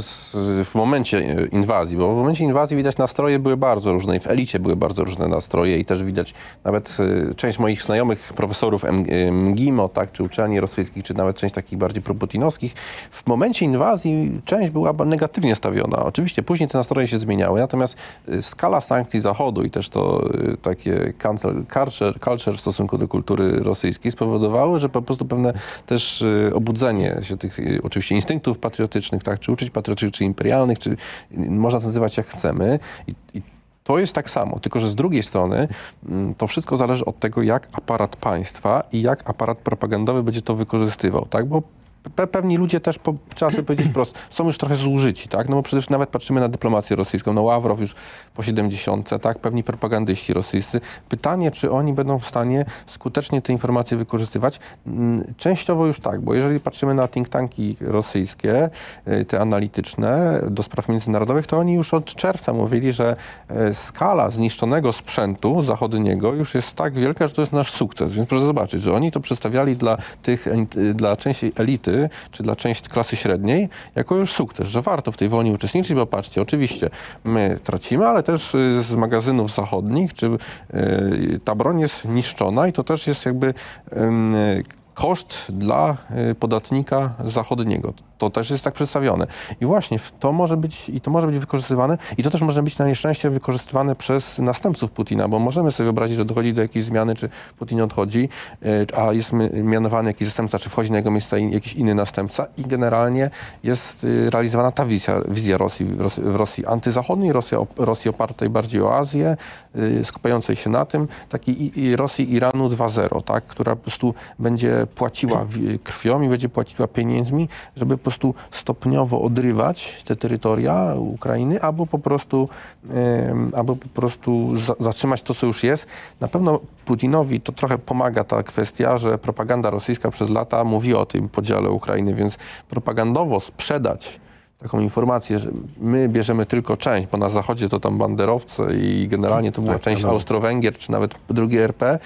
S1: z, w momencie inwazji, bo w momencie inwazji widać nastroje były bardzo różne i w elicie były bardzo różne nastroje i też widać nawet y, część moich znajomych profesorów MGIMO, tak, czy uczelni rosyjskich, czy nawet część takich bardziej proputinowskich. W momencie inwazji część była negatywnie stawiona. Oczywiście później te nastroje się zmieniały, natomiast y, skala sankcji Zachodu i też to y, takie cancel culture, culture w stosunku do kultury rosyjskiej spowodowały, że po prostu pewne też obudzenia budzenie się tych y, oczywiście instynktów patriotycznych, tak, czy uczyć patriotycznych, czy imperialnych, czy można to nazywać jak chcemy. I, i to jest tak samo, tylko że z drugiej strony mm, to wszystko zależy od tego, jak aparat państwa i jak aparat propagandowy będzie to wykorzystywał, tak? Bo pe pewni ludzie też, po, trzeba sobie powiedzieć wprost, są już trochę zużyci, tak? No bo przecież nawet patrzymy na dyplomację rosyjską, no Ławrow już po 70, tak? Pewni propagandyści rosyjscy. Pytanie, czy oni będą w stanie skutecznie te informacje wykorzystywać? Mm, częściowo już tak, bo jeżeli patrzymy na think tanki rosyjskie, y, te analityczne do spraw międzynarodowych, to oni już od czerwca mówili, że e, skala zniszczonego sprzętu zachodniego już jest tak wielka, że to jest nasz sukces. Więc proszę zobaczyć, że oni to przedstawiali dla tych, y, dla części elity czy dla części klasy średniej jako już sukces, że warto w tej wojnie uczestniczyć, bo patrzcie, oczywiście my tracimy, ale też y, z magazynów zachodnich, czy y, ta broń jest niszczona i to też jest jakby koszt dla y, podatnika zachodniego. To też jest tak przedstawione. I właśnie to może być, i to może być wykorzystywane, i to też może być na nieszczęście wykorzystywane przez następców Putina, bo możemy sobie wyobrazić, że dochodzi do jakiejś zmiany, czy Putin odchodzi, y, a jest mianowany jakiś zastępca, czy wchodzi na jego miejsce jakiś inny następca i generalnie jest y, realizowana ta wizja, wizja Rosji, w Rosji antyzachodniej, Rosji, Rosji opartej bardziej o Azję, skupiającej się na tym, takiej Rosji Iranu 2.0, tak, która po prostu będzie płaciła krwią i będzie płaciła pieniędzmi, żeby po prostu stopniowo odrywać te terytoria Ukrainy, albo po prostu, albo po prostu zatrzymać to, co już jest. Na pewno Putinowi to trochę pomaga ta kwestia, że propaganda rosyjska przez lata mówi o tym podziale Ukrainy, więc propagandowo sprzedać taką informację, że my bierzemy tylko część, bo na zachodzie to tam banderowcy i generalnie to była tak, część Austro-Węgier, czy nawet drugie RP.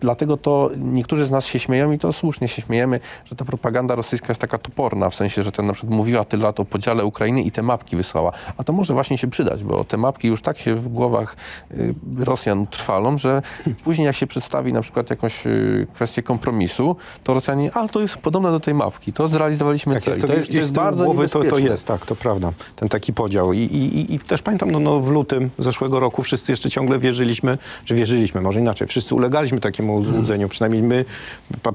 S1: Dlatego to niektórzy z nas się śmieją i to słusznie się śmiejemy, że ta propaganda rosyjska jest taka toporna, w sensie, że ten na przykład mówiła tyle lat o podziale Ukrainy i te mapki wysłała. A to może właśnie się przydać, bo te mapki już tak się w głowach y, Rosjan trwalą, że później jak się przedstawi na przykład jakąś y, kwestię kompromisu, to Rosjanie, ale to jest podobne do tej mapki, to zrealizowaliśmy
S2: jak
S1: cel.
S2: Jest to, to, jest, to jest bardzo to, to jest, tak, to prawda. Ten taki podział. I, i, i też pamiętam, no, no, w lutym zeszłego roku wszyscy jeszcze ciągle wierzyliśmy, czy wierzyliśmy, może inaczej, wszyscy ulegaliśmy takiemu złudzeniu, przynajmniej my,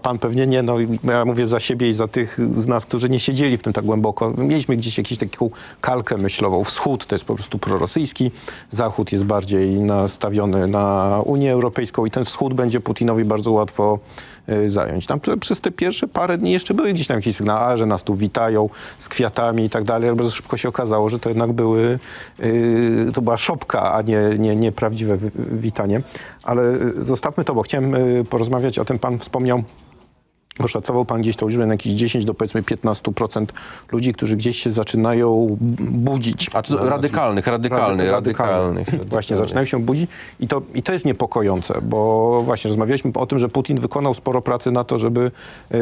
S2: pan pewnie nie, no ja mówię za siebie i za tych z nas, którzy nie siedzieli w tym tak głęboko. Mieliśmy gdzieś jakąś taką kalkę myślową. Wschód to jest po prostu prorosyjski, Zachód jest bardziej nastawiony na Unię Europejską i ten wschód będzie Putinowi bardzo łatwo zająć. Tam przez te pierwsze parę dni jeszcze były gdzieś tam jakieś sygnały, że nas tu witają z kwiatami i tak dalej, ale bardzo szybko się okazało, że to jednak były, y, to była szopka, a nie, nie, nie prawdziwe witanie. Ale y, zostawmy to, bo chciałem porozmawiać o tym, pan wspomniał Oszacował pan gdzieś tą liczbę na jakieś 10 do powiedzmy 15% ludzi, którzy gdzieś się zaczynają budzić.
S1: A to radykalnych, radykalnych, radykalnych, radykalnych.
S2: Właśnie, zaczynają się budzić i to, i to jest niekojące, bo właśnie rozmawialiśmy o tym, że Putin wykonał sporo pracy na to, żeby y, y,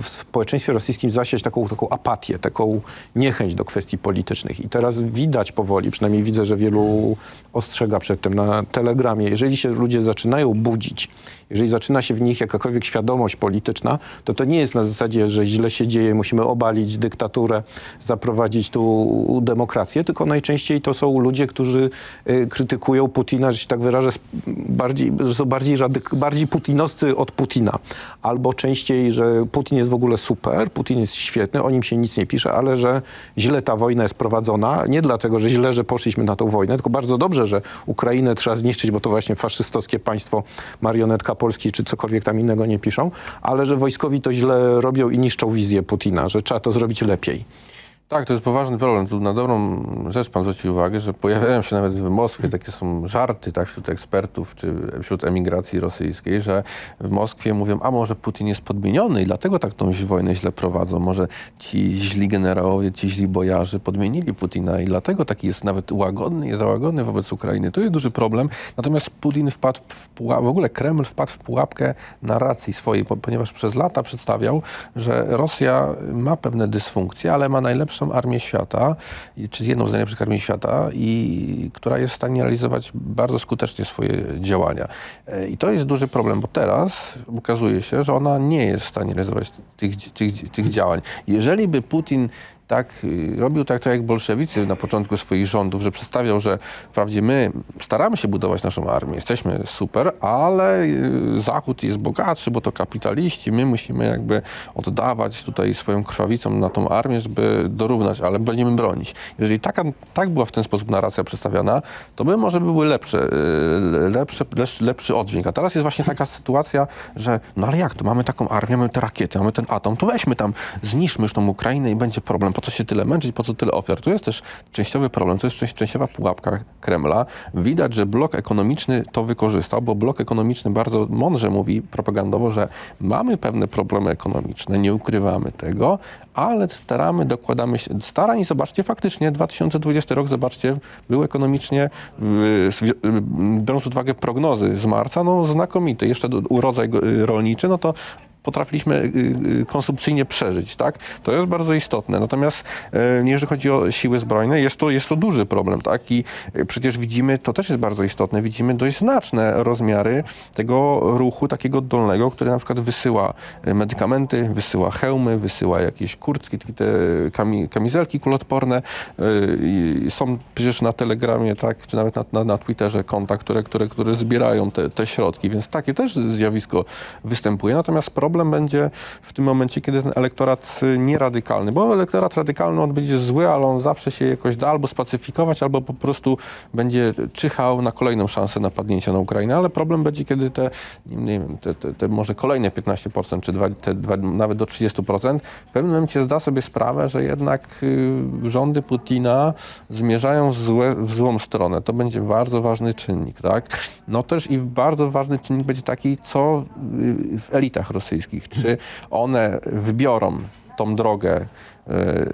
S2: w społeczeństwie rosyjskim zasiać taką, taką apatię, taką niechęć do kwestii politycznych. I teraz widać powoli, przynajmniej widzę, że wielu ostrzega przed tym na telegramie, jeżeli się ludzie zaczynają budzić, jeżeli zaczyna się w nich jakakolwiek świadomość polityczna, to to nie jest na zasadzie, że źle się dzieje, musimy obalić dyktaturę, zaprowadzić tu demokrację, tylko najczęściej to są ludzie, którzy y, krytykują Putina, że się tak wyrażę, bardziej, że są bardziej, bardziej putinowscy od Putina. Albo częściej, że Putin jest w ogóle super, Putin jest świetny, o nim się nic nie pisze, ale że źle ta wojna jest prowadzona. Nie dlatego, że źle, że poszliśmy na tą wojnę, tylko bardzo dobrze, że Ukrainę trzeba zniszczyć, bo to właśnie faszystowskie państwo marionetka Polski czy cokolwiek tam innego nie piszą, ale że wojskowi to źle robią i niszczą wizję Putina, że trzeba to zrobić lepiej.
S1: Tak, to jest poważny problem. Tu na dobrą rzecz pan zwrócił uwagę, że pojawiają się nawet w Moskwie takie są żarty tak, wśród ekspertów czy wśród emigracji rosyjskiej, że w Moskwie mówią, a może Putin jest podmieniony i dlatego tak tą wojnę źle prowadzą. Może ci źli generałowie, ci źli bojarzy podmienili Putina i dlatego taki jest nawet łagodny, jest łagodny wobec Ukrainy. To jest duży problem. Natomiast Putin wpadł w pułapkę, w ogóle Kreml wpadł w pułapkę narracji swojej, ponieważ przez lata przedstawiał, że Rosja ma pewne dysfunkcje, ale ma najlepsze najlepszą armię świata, czy jedną z najlepszych armii świata, i która jest w stanie realizować bardzo skutecznie swoje działania. E, I to jest duży problem, bo teraz okazuje się, że ona nie jest w stanie realizować tych, tych, tych działań. Jeżeli by Putin tak, y, robił tak, tak jak bolszewicy na początku swoich rządów, że przedstawiał, że wprawdzie my staramy się budować naszą armię, jesteśmy super, ale y, Zachód jest bogatszy, bo to kapitaliści, my musimy jakby oddawać tutaj swoją krwawicą na tą armię, żeby dorównać, ale będziemy bronić. Jeżeli taka, tak była w ten sposób narracja przedstawiana, to by może były lepsze, y, lepsze, lepszy, lepszy oddźwięk. A teraz jest właśnie taka sytuacja, że no ale jak to, mamy taką armię, mamy te rakiety, mamy ten atom, to weźmy tam, zniszczmy już tą Ukrainę i będzie problem po co się tyle męczyć, po co tyle ofiar. Tu jest też częściowy problem, to jest część, częściowa pułapka Kremla. Widać, że blok ekonomiczny to wykorzystał, bo blok ekonomiczny bardzo mądrze mówi propagandowo, że mamy pewne problemy ekonomiczne, nie ukrywamy tego, ale staramy, dokładamy się starań i zobaczcie, faktycznie 2020 rok, zobaczcie, był ekonomicznie, biorąc pod uwagę prognozy z marca, no znakomity. Jeszcze urodzaj rolniczy, no to potrafiliśmy y, y, konsumpcyjnie przeżyć, tak? To jest bardzo istotne. Natomiast e, jeżeli chodzi o siły zbrojne, jest to, jest to duży problem, tak? I e, przecież widzimy, to też jest bardzo istotne, widzimy dość znaczne rozmiary tego ruchu takiego dolnego, który na przykład wysyła e, medykamenty, wysyła hełmy, wysyła jakieś kurtki, te kamizelki kulotporne. Są przecież na Telegramie, tak, czy nawet na, na, na Twitterze konta, które, które, które zbierają te, te środki, więc takie też zjawisko występuje. Natomiast problem problem będzie w tym momencie, kiedy ten elektorat y, nieradykalny, bo elektorat radykalny on będzie zły, ale on zawsze się jakoś da albo spacyfikować, albo po prostu będzie czyhał na kolejną szansę napadnięcia na Ukrainę, ale problem będzie, kiedy te, nie wiem, te, te, te może kolejne 15% czy dwa, te dwa, nawet do 30% w pewnym momencie zda sobie sprawę, że jednak y, rządy Putina zmierzają w, złe, w złą stronę. To będzie bardzo ważny czynnik, tak? No też i bardzo ważny czynnik będzie taki, co y, w elitach rosyjskich czy one wybiorą tą drogę e,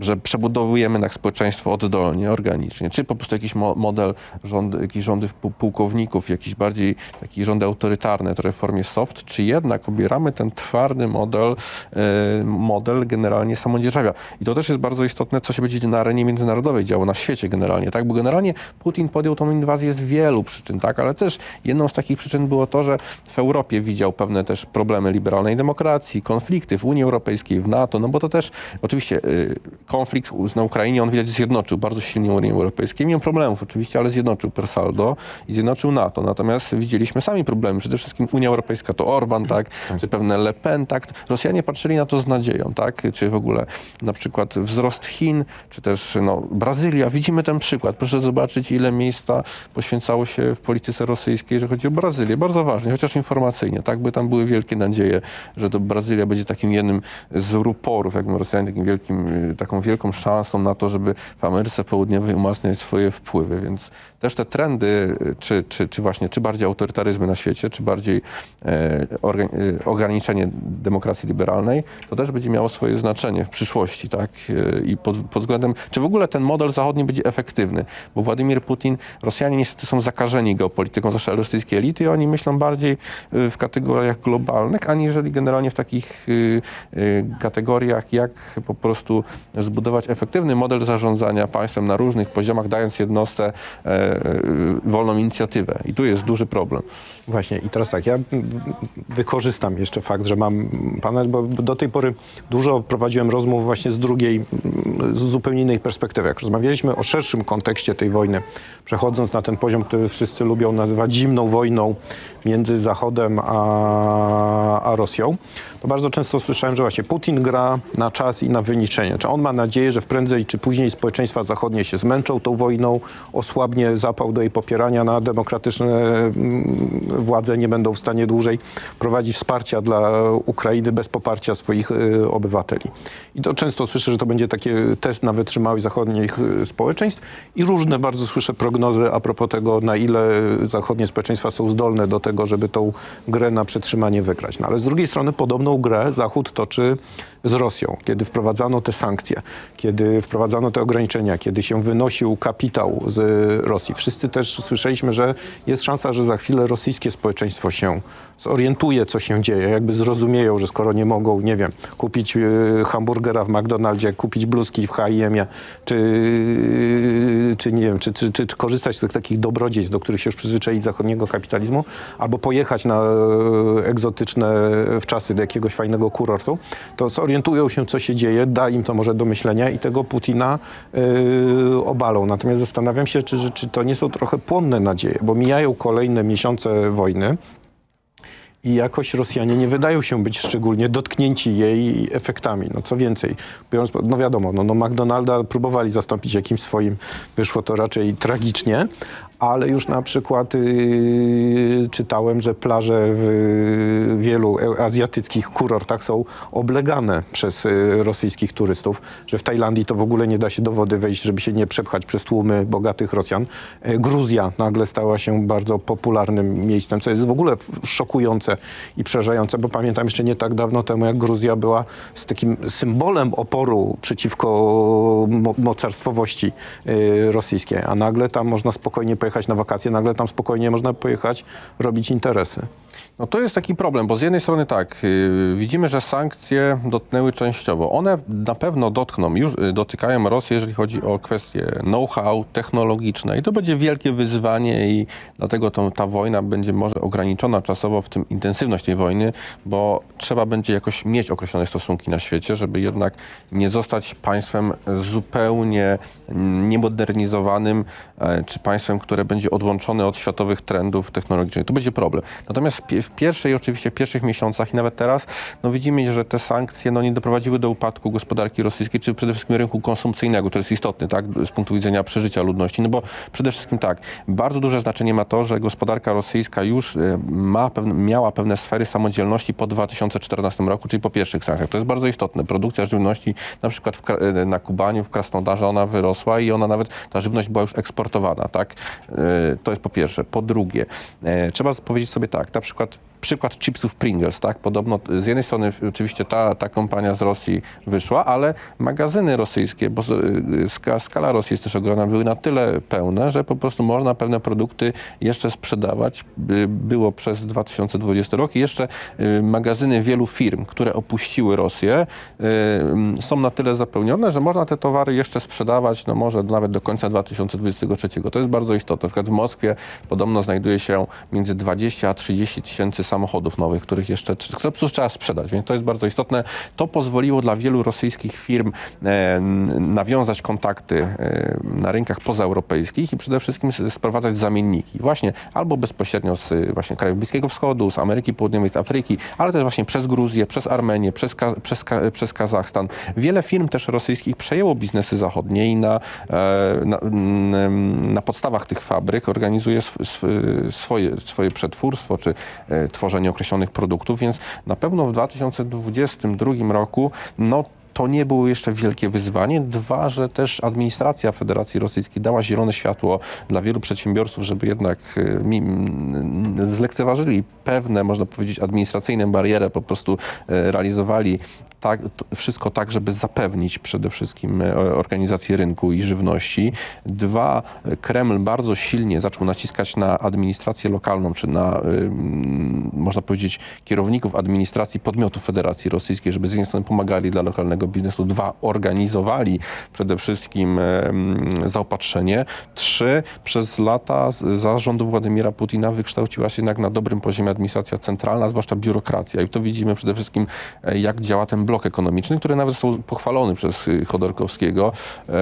S1: że przebudowujemy na społeczeństwo oddolnie, organicznie, czy po prostu jakiś mo model rząd, jakiś rządów pułkowników, jakiś bardziej taki rządy autorytarne, to reformie soft, czy jednak obieramy ten twardy model, e, model generalnie samodzierżawia. I to też jest bardzo istotne, co się będzie na arenie międzynarodowej działo, na świecie generalnie, tak? Bo generalnie Putin podjął tą inwazję z wielu przyczyn, tak? Ale też jedną z takich przyczyn było to, że w Europie widział pewne też problemy liberalnej demokracji, konflikty w Unii Europejskiej, w NATO, no bo to też oczywiście y, konflikt na Ukrainie, on widać zjednoczył bardzo silnie Unię Europejską. Miał problemów oczywiście, ale zjednoczył per saldo i zjednoczył NATO. Natomiast widzieliśmy sami problemy. Przede wszystkim Unia Europejska to Orban, tak, tak. czy pewne Le Pen, tak. Rosjanie patrzyli na to z nadzieją, tak, czy w ogóle na przykład wzrost Chin, czy też no, Brazylia. Widzimy ten przykład. Proszę zobaczyć, ile miejsca poświęcało się w polityce rosyjskiej, że chodzi o Brazylię. Bardzo ważnie, chociaż informacyjnie, tak, by tam były wielkie nadzieje, że to Brazylia będzie takim jednym z ruporów, jakby Rosjanie takim wielkim, taką wielką szansą na to, żeby w Ameryce Południowej umacniać swoje wpływy, więc też te trendy, czy, czy, czy właśnie, czy bardziej autorytaryzmy na świecie, czy bardziej e, e, ograniczenie demokracji liberalnej, to też będzie miało swoje znaczenie w przyszłości, tak? E, I pod, pod względem, czy w ogóle ten model zachodni będzie efektywny, bo Władimir Putin, Rosjanie niestety są zakażeni geopolityką, zwłaszcza rosyjskie elity, i oni myślą bardziej e, w kategoriach globalnych, aniżeli generalnie w takich kategoriach, jak po prostu zbudować efektywny model zarządzania państwem na różnych poziomach, dając jednostce E, wolną inicjatywę. I tu jest duży problem.
S2: Właśnie i teraz tak, ja wykorzystam jeszcze fakt, że mam pana, bo do tej pory dużo prowadziłem rozmów właśnie z drugiej, z zupełnie innej perspektywy. Jak rozmawialiśmy o szerszym kontekście tej wojny, przechodząc na ten poziom, który wszyscy lubią nazywać zimną wojną między Zachodem a, a Rosją, to bardzo często słyszałem, że właśnie Putin gra na czas i na wyniczenie. Czy on ma nadzieję, że prędzej czy później społeczeństwa zachodnie się zmęczą tą wojną, osłabnie zapał do jej popierania na demokratyczne mm, władze, nie będą w stanie dłużej prowadzić wsparcia dla Ukrainy bez poparcia swoich y, obywateli. I to często słyszę, że to będzie taki test na wytrzymałość zachodnich y, społeczeństw i różne bardzo słyszę prognozy a propos tego, na ile zachodnie społeczeństwa są zdolne do tego, żeby tą grę na przetrzymanie wygrać. No ale z drugiej strony podobną grę Zachód toczy z Rosją, kiedy wprowadzano te sankcje, kiedy wprowadzano te ograniczenia, kiedy się wynosił kapitał z Rosji. Wszyscy też słyszeliśmy, że jest szansa, że za chwilę rosyjskie społeczeństwo się zorientuje, co się dzieje, jakby zrozumieją, że skoro nie mogą, nie wiem, kupić y, hamburgera w McDonaldzie, kupić bluzki w H&M, czy, czy nie wiem, czy, czy, czy, czy korzystać z tych takich dobrodziejstw, do których się już przyzwyczaić zachodniego kapitalizmu, albo pojechać na e, egzotyczne w czasy do jakiegoś fajnego kurortu, to zorientują się, co się dzieje, da im to może do myślenia i tego Putina obalą. Natomiast zastanawiam się, czy, czy to nie są trochę płonne nadzieje, bo mijają kolejne miesiące wojny, i jakoś Rosjanie nie wydają się być szczególnie dotknięci jej efektami. No co więcej, biorąc, no wiadomo, no, no McDonalda próbowali zastąpić jakimś swoim, wyszło to raczej tragicznie, ale już na przykład yy, czytałem, że plaże w wielu azjatyckich kurortach są oblegane przez yy, rosyjskich turystów, że w Tajlandii to w ogóle nie da się do wody wejść, żeby się nie przepchać przez tłumy bogatych Rosjan. Yy, Gruzja nagle stała się bardzo popularnym miejscem, co jest w ogóle szokujące i przerażające, bo pamiętam jeszcze nie tak dawno temu, jak Gruzja była z takim symbolem oporu przeciwko mo mocarstwowości rosyjskiej, a nagle tam można spokojnie na wakacje, nagle tam spokojnie można pojechać robić interesy.
S1: No to jest taki problem, bo z jednej strony tak, yy, widzimy, że sankcje dotknęły częściowo. One na pewno dotkną, już yy, dotykają Rosję, jeżeli chodzi o kwestie know-how technologiczne i to będzie wielkie wyzwanie i dlatego to, ta wojna będzie może ograniczona czasowo w tym intensywność tej wojny, bo trzeba będzie jakoś mieć określone stosunki na świecie, żeby jednak nie zostać państwem zupełnie niemodernizowanym, e, czy państwem, które będzie odłączone od światowych trendów technologicznych. To będzie problem. Natomiast w pierwszej, oczywiście w pierwszych miesiącach i nawet teraz, no widzimy, że te sankcje no, nie doprowadziły do upadku gospodarki rosyjskiej, czy przede wszystkim rynku konsumpcyjnego, który jest istotny, tak, z punktu widzenia przeżycia ludności. No bo przede wszystkim tak, bardzo duże znaczenie ma to, że gospodarka rosyjska już e, ma pewne, miała pewne sfery samodzielności po 2014 roku, czyli po pierwszych sankcjach. To jest bardzo istotne. Produkcja żywności na przykład w, e, na Kubaniu, w Krasnodarze, ona wyrosła i ona nawet, ta żywność była już eksportowana, tak? E, to jest po pierwsze. Po drugie, trzeba powiedzieć sobie tak, na przykład przykład chipsów Pringles, tak? Podobno z jednej strony oczywiście ta, ta kompania z Rosji wyszła, ale magazyny rosyjskie, bo y, skala Rosji jest też ogromna, były na tyle pełne, że po prostu można pewne produkty jeszcze sprzedawać. Było przez 2020 rok i jeszcze y, magazyny wielu firm, które opuściły Rosję, y, są na tyle zapełnione, że można te towary jeszcze sprzedawać, no może nawet do końca 2023. To jest bardzo istotne. Na przykład w Moskwie podobno znajduje się między 20 a 30 tysięcy samochodów nowych, których jeszcze prostu trzeba sprzedać, więc to jest bardzo istotne. To pozwoliło dla wielu rosyjskich firm e, nawiązać kontakty e, na rynkach pozaeuropejskich i przede wszystkim sprowadzać zamienniki. Właśnie albo bezpośrednio z właśnie krajów Bliskiego Wschodu, z Ameryki Południowej, z Afryki, ale też właśnie przez Gruzję, przez Armenię, przez, Ka przez, Ka przez Kazachstan. Wiele firm też rosyjskich przejęło biznesy zachodnie i na, e, na, na podstawach tych fabryk organizuje sw swoje, swoje przetwórstwo czy e, tworzenie określonych produktów, więc na pewno w 2022 roku no, to nie było jeszcze wielkie wyzwanie. Dwa, że też administracja Federacji Rosyjskiej dała zielone światło dla wielu przedsiębiorców, żeby jednak e, zlekceważyli pewne, można powiedzieć, administracyjne bariery, po prostu e, realizowali tak, wszystko tak, żeby zapewnić przede wszystkim e, organizację rynku i żywności. Dwa, Kreml bardzo silnie zaczął naciskać na administrację lokalną, czy na, można powiedzieć, kierowników administracji podmiotów Federacji Rosyjskiej, żeby z jednej strony pomagali dla lokalnego biznesu. Dwa, organizowali przede wszystkim zaopatrzenie. Trzy, przez lata zarządu Władimira Putina wykształciła się jednak na dobrym poziomie administracja centralna, zwłaszcza biurokracja. I to widzimy przede wszystkim, e, jak działa ten blok ekonomiczny, który nawet został pochwalony przez y, Chodorkowskiego, e,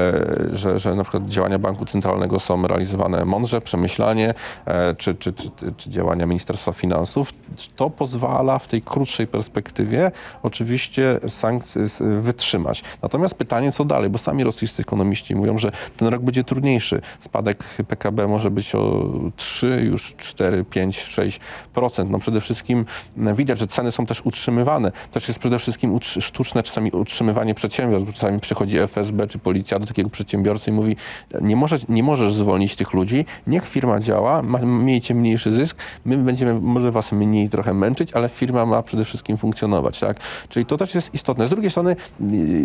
S1: że, że na przykład działania Banku Centralnego są realizowane mądrze, przemyślanie, e, czy, czy, czy, czy działania Ministerstwa Finansów. To pozwala w tej krótszej perspektywie oczywiście sankcje, wytrzymać. Natomiast pytanie, co dalej, bo sami rosyjscy ekonomiści mówią, że ten rok będzie trudniejszy. Spadek PKB może być o 3, już 4, 5, 6%. No przede wszystkim widać, że ceny są też utrzymywane. Też jest przede wszystkim sztuczne czasami utrzymywanie przedsiębiorstw, czasami przychodzi FSB czy policja do takiego przedsiębiorcy i mówi, nie, może, nie możesz zwolnić tych ludzi, niech firma działa, ma, miejcie mniejszy zysk, my będziemy może was mniej trochę męczyć, ale firma ma przede wszystkim funkcjonować, tak? Czyli to też jest istotne. Z drugiej strony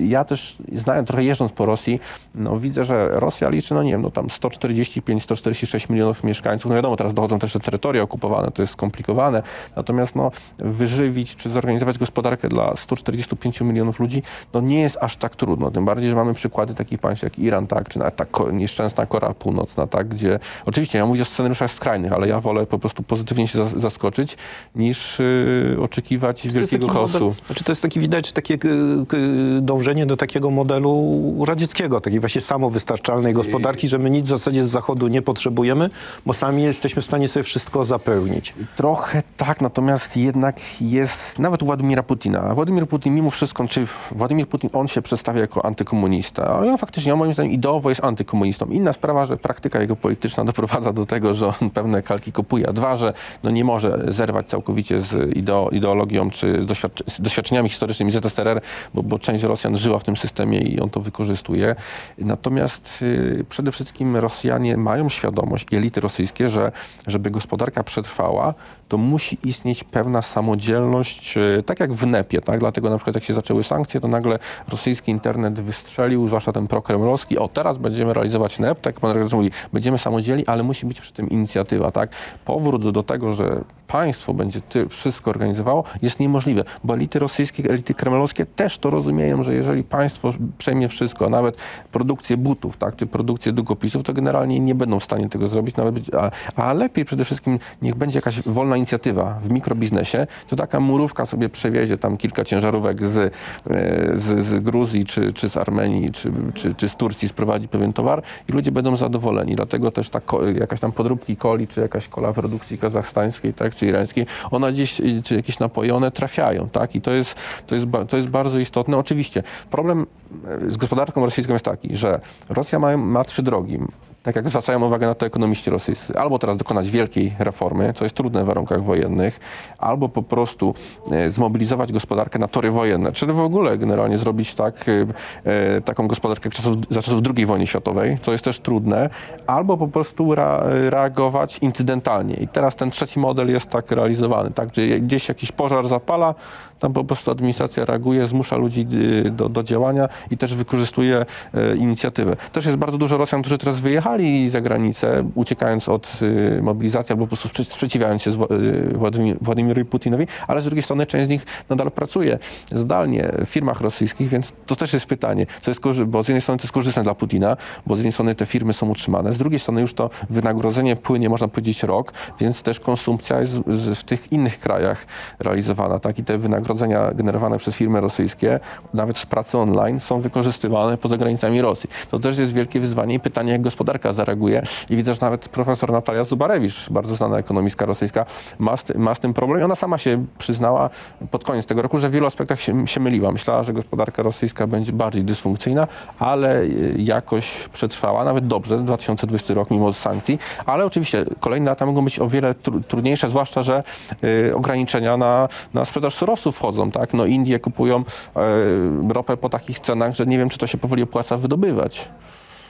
S1: ja też znając trochę jeżdżąc po Rosji, no widzę, że Rosja liczy, no nie wiem, no tam 145-146 milionów mieszkańców. No wiadomo, teraz dochodzą też te terytoria okupowane, to jest skomplikowane. Natomiast no, wyżywić czy zorganizować gospodarkę dla 145 milionów ludzi, no nie jest aż tak trudno. Tym bardziej, że mamy przykłady takich państw jak Iran, tak, czy nawet ta nieszczęsna Korea Północna, tak, gdzie oczywiście ja mówię o scenariuszach skrajnych, ale ja wolę po prostu pozytywnie się zaskoczyć, niż yy, oczekiwać czy wielkiego chaosu.
S2: Czy to jest taki widać takie dążenie do takiego modelu radzieckiego, takiej właśnie samowystarczalnej gospodarki, że my nic w zasadzie z Zachodu nie potrzebujemy, bo sami jesteśmy w stanie sobie wszystko zapełnić.
S1: Trochę tak, natomiast jednak jest, nawet u Władimira Putina. Władimir Putin mimo wszystko, czy Władimir Putin, on się przedstawia jako antykomunista, a on faktycznie, moim zdaniem ideowo jest antykomunistą. Inna sprawa, że praktyka jego polityczna doprowadza do tego, że on pewne kalki kupuje, a dwa, że no nie może zerwać całkowicie z ideologią czy z doświadczeniami historycznymi ZSRR, bo, bo część Rosjan żyła w tym systemie i on to wykorzystuje. Natomiast y, przede wszystkim Rosjanie mają świadomość, elity rosyjskie, że żeby gospodarka przetrwała, to musi istnieć pewna samodzielność, y, tak jak w NEP-ie, tak? Dlatego na przykład jak się zaczęły sankcje, to nagle rosyjski internet wystrzelił, zwłaszcza ten prokremlowski, o teraz będziemy realizować NEP, tak pan redaktor mówi, będziemy samodzielni, ale musi być przy tym inicjatywa, tak? Powrót do tego, że państwo będzie ty wszystko organizowało, jest niemożliwe, bo elity rosyjskie, elity kremlowskie też to rozumieją, że jeżeli państwo przejmie wszystko, a nawet produkcję butów, tak, czy produkcję długopisów, to generalnie nie będą w stanie tego zrobić, nawet, a, a lepiej przede wszystkim niech będzie jakaś wolna inicjatywa w mikrobiznesie, to taka murówka sobie przewiezie tam kilka ciężarówek z, e, z, z Gruzji, czy, czy z Armenii, czy, czy, czy z Turcji sprowadzi pewien towar i ludzie będą zadowoleni. Dlatego też ta jakaś tam podróbki coli, czy jakaś kola produkcji kazachstańskiej, tak, czy irańskiej, ona gdzieś, czy jakieś napoje, one trafiają, tak? I to jest, to jest, to jest bardzo istotne. Oczywiście problem e, z gospodarką rosyjską jest taki, że Rosja ma, ma trzy drogi tak jak zwracają uwagę na to ekonomiści rosyjscy, albo teraz dokonać wielkiej reformy, co jest trudne w warunkach wojennych, albo po prostu e, zmobilizować gospodarkę na tory wojenne, czyli w ogóle generalnie zrobić tak, e, e, taką gospodarkę czasów, za czasów II wojny światowej, co jest też trudne, albo po prostu reagować incydentalnie. I teraz ten trzeci model jest tak realizowany, tak, że gdzieś jakiś pożar zapala, tam po prostu administracja reaguje, zmusza ludzi y, do, do działania i też wykorzystuje e, inicjatywę. Też jest bardzo dużo Rosjan, którzy teraz wyjechali za granicę, uciekając od y, mobilizacji albo po prostu sprzeciwiając się y, Władimir, Władimirowi Putinowi, ale z drugiej strony część z nich nadal pracuje zdalnie w firmach rosyjskich, więc to też jest pytanie, co jest, bo z jednej strony to jest korzystne dla Putina, bo z jednej strony te firmy są utrzymane, z drugiej strony już to wynagrodzenie płynie, można powiedzieć, rok, więc też konsumpcja jest w tych innych krajach realizowana, tak? I te wynagrodzenia wynagrodzenia generowane przez firmy rosyjskie, nawet z pracy online, są wykorzystywane poza granicami Rosji. To też jest wielkie wyzwanie i pytanie, jak gospodarka zareaguje. I widzę, że nawet profesor Natalia Zubarewicz, bardzo znana ekonomistka rosyjska, ma z, ma z tym problem. I ona sama się przyznała pod koniec tego roku, że w wielu aspektach się, się myliła. Myślała, że gospodarka rosyjska będzie bardziej dysfunkcyjna, ale jakoś przetrwała, nawet dobrze, 2020 rok mimo sankcji, ale oczywiście kolejne lata mogą być o wiele trudniejsze, zwłaszcza, że y, ograniczenia na, na sprzedaż surowców wchodzą, tak? No Indie kupują e, ropę po takich cenach, że nie wiem, czy to się powoli opłaca wydobywać.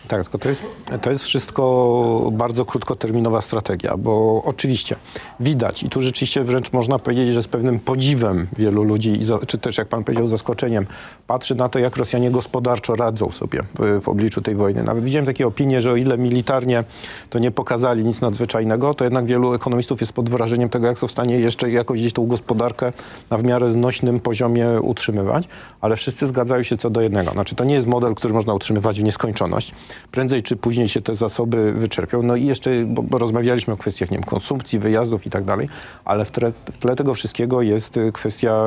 S2: Tak, tylko to jest, to jest wszystko bardzo krótkoterminowa strategia, bo oczywiście widać i tu rzeczywiście wręcz można powiedzieć, że z pewnym podziwem wielu ludzi, czy też jak pan powiedział zaskoczeniem, patrzy na to, jak Rosjanie gospodarczo radzą sobie w, w obliczu tej wojny. Nawet widziałem takie opinie, że o ile militarnie to nie pokazali nic nadzwyczajnego, to jednak wielu ekonomistów jest pod wrażeniem tego, jak są w stanie jeszcze jakoś gdzieś tą gospodarkę na w miarę znośnym poziomie utrzymywać, ale wszyscy zgadzają się co do jednego. Znaczy to nie jest model, który można utrzymywać w nieskończoność prędzej czy później się te zasoby wyczerpią. No i jeszcze, bo, bo rozmawialiśmy o kwestiach, nie wiem, konsumpcji, wyjazdów i tak dalej, ale w tle, w tle tego wszystkiego jest y, kwestia,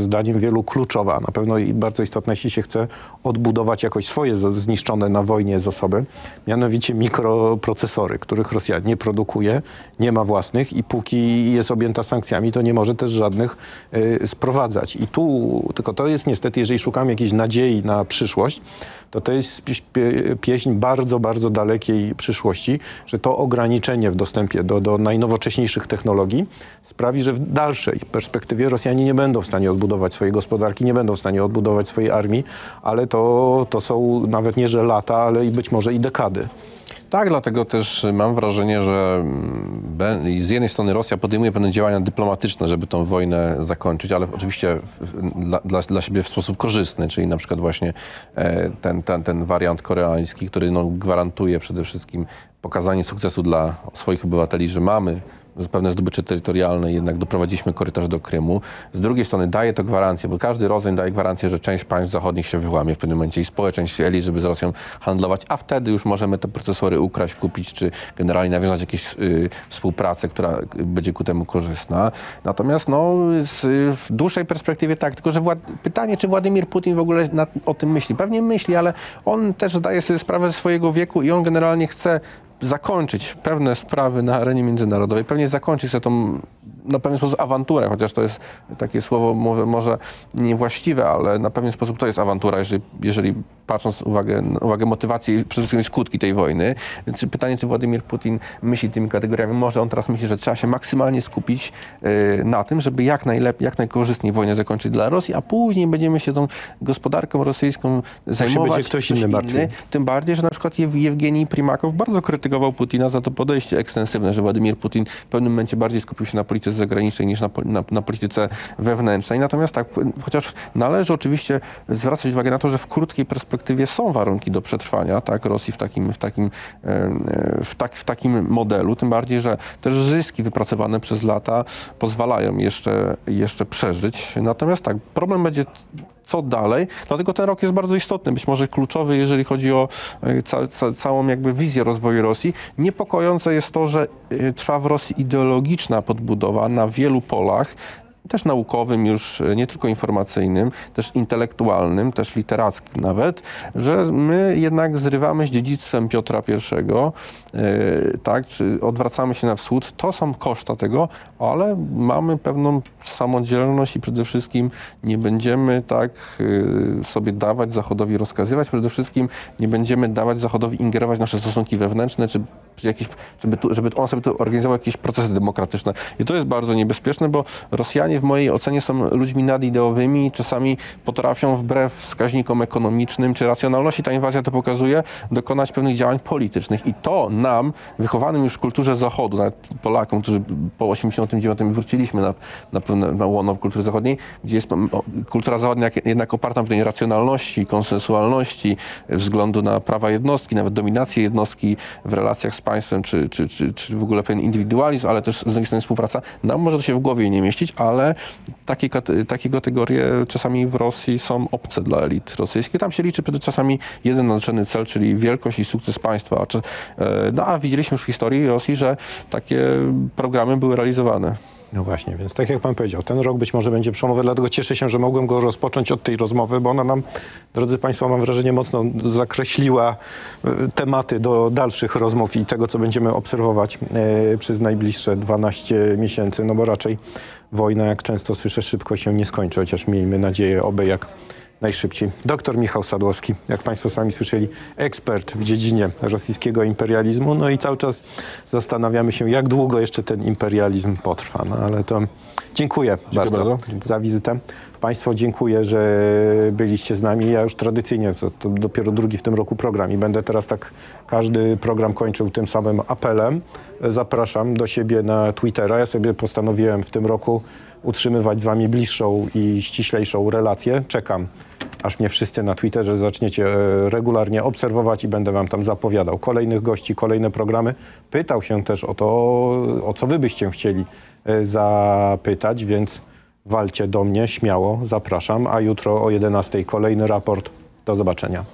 S2: zdaniem wielu, kluczowa. Na pewno i bardzo istotna, jeśli się chce odbudować jakoś swoje zniszczone na wojnie zasoby, mianowicie mikroprocesory, których Rosja nie produkuje, nie ma własnych i póki jest objęta sankcjami, to nie może też żadnych y, sprowadzać. I tu, tylko to jest niestety, jeżeli szukamy jakiejś nadziei na przyszłość, to to jest pieś- pie- pieśń bardzo, bardzo dalekiej przyszłości, że to ograniczenie w dostępie do, do najnowocześniejszych technologii sprawi, że w dalszej perspektywie Rosjanie nie będą w stanie odbudować swojej gospodarki, nie będą w stanie odbudować swojej armii, ale to, to są nawet nie, że lata, ale i być może i dekady.
S1: Tak, dlatego też mam wrażenie, że mm, z jednej strony Rosja podejmuje pewne działania dyplomatyczne, żeby tą wojnę zakończyć, ale oczywiście dla, dla siebie w sposób korzystny, czyli na przykład właśnie e, ten, ten, ten wariant koreański, który no, gwarantuje przede wszystkim pokazanie sukcesu dla swoich obywateli, że mamy pewne zdobycze terytorialne, jednak doprowadziliśmy korytarz do Krymu. Z drugiej strony daje to gwarancję, bo każdy rozejm daje gwarancję, że część państw zachodnich się wyłamie w pewnym momencie i społeczeństw elit, żeby z Rosją handlować, a wtedy już możemy te procesory ukraść, kupić, czy generalnie nawiązać jakąś y, współpracę, która będzie ku temu korzystna. Natomiast no, z, w dłuższej perspektywie tak, tylko że Wład- pytanie, czy Władimir Putin w ogóle o tym myśli. Pewnie myśli, ale on też zdaje sobie sprawę ze swojego wieku i on generalnie chce zakończyć pewne sprawy na arenie międzynarodowej, pewnie zakończyć sobie tą na pewien sposób awanturę, chociaż to jest takie słowo może, może niewłaściwe, ale na pewien sposób to jest awantura, jeżeli, jeżeli patrząc uwagę, uwagę motywacji i przede wszystkim skutki tej wojny. Więc pytanie, czy Władimir Putin myśli tymi kategoriami? Może on teraz myśli, że trzeba się maksymalnie skupić y, na tym, żeby jak najlepiej, jak najkorzystniej wojnę zakończyć dla Rosji, a później będziemy się tą gospodarką rosyjską zajmować.
S2: będzie ktoś inny martwił.
S1: Tym bardziej, że na przykład Jew- Jewgenij Primakow bardzo krytykował Putina za to podejście ekstensywne, że Władimir Putin w pewnym momencie bardziej skupił się na polityce zagranicznej niż na, na, na polityce wewnętrznej. Natomiast tak, chociaż należy oczywiście zwracać uwagę na to, że w krótkiej perspektywie są warunki do przetrwania tak, Rosji w takim, w, takim, e, e, w, tak, w takim modelu, tym bardziej, że też zyski wypracowane przez lata pozwalają jeszcze, jeszcze przeżyć. Natomiast tak, problem będzie co dalej. Dlatego ten rok jest bardzo istotny, być może kluczowy, jeżeli chodzi o e, ca, ca, całą jakby wizję rozwoju Rosji. Niepokojące jest to, że e, trwa w Rosji ideologiczna podbudowa na wielu polach, też naukowym już, e, nie tylko informacyjnym, też intelektualnym, też literackim nawet, że my jednak zrywamy z dziedzictwem Piotra I, e, tak, czy odwracamy się na wschód. To są koszta tego, ale mamy pewną samodzielność i przede wszystkim nie będziemy tak e, sobie dawać Zachodowi rozkazywać, przede wszystkim nie będziemy dawać Zachodowi ingerować w nasze stosunki wewnętrzne, czy, żeby, tu, żeby on sobie tu organizował jakieś procesy demokratyczne. I to jest bardzo niebezpieczne, bo Rosjanie w mojej ocenie są ludźmi nadideowymi czasami potrafią wbrew wskaźnikom ekonomicznym czy racjonalności, ta inwazja to pokazuje, dokonać pewnych działań politycznych. I to nam, wychowanym już w kulturze Zachodu, nawet Polakom, którzy po 89 wróciliśmy na, na, pewne, na łono kultury zachodniej, gdzie jest kultura zachodnia jednak oparta na pewnej racjonalności, konsensualności, względu na prawa jednostki, nawet dominację jednostki w relacjach z państwem, czy, czy, czy, czy w ogóle pewien indywidualizm, ale też z drugiej strony współpraca. Nam może to się w głowie nie mieścić, ale takie, takie kategorie czasami w Rosji są obce dla elit rosyjskich. Tam się liczy czasami jeden naczelny cel, czyli wielkość i sukces państwa. E, No a widzieliśmy już w historii Rosji, że takie programy były realizowane.
S2: No właśnie, więc tak jak pan powiedział, ten rok być może będzie przełomowy, dlatego cieszę się, że mogłem go rozpocząć od tej rozmowy, bo ona nam, drodzy państwo, mam wrażenie, mocno zakreśliła e, tematy do dalszych rozmów i tego, co będziemy obserwować e, przez najbliższe 12 miesięcy, no bo raczej wojna, jak często słyszę, szybko się nie skończy, chociaż miejmy nadzieję, oby jak najszybciej. Doktor Michał Sadłowski, jak Państwo sami słyszeli, ekspert w dziedzinie rosyjskiego imperializmu. No i cały czas zastanawiamy się, jak długo jeszcze ten imperializm potrwa. No ale to dziękuję, bardzo,
S1: bardzo.
S2: za wizytę. Państwo dziękuję, że byliście z nami. Ja już tradycyjnie, to, to dopiero drugi w tym roku program i będę teraz tak każdy program kończył tym samym apelem. Zapraszam do siebie na Twittera. Ja sobie postanowiłem w tym roku utrzymywać z wami bliższą i ściślejszą relację. Czekam, aż mnie wszyscy na Twitterze zaczniecie e, regularnie obserwować i będę wam tam zapowiadał kolejnych gości, kolejne programy. Pytał się też o to, o co wy byście chcieli e, zapytać, więc walcie do mnie śmiało, zapraszam. A jutro o 11 kolejny raport. Do zobaczenia.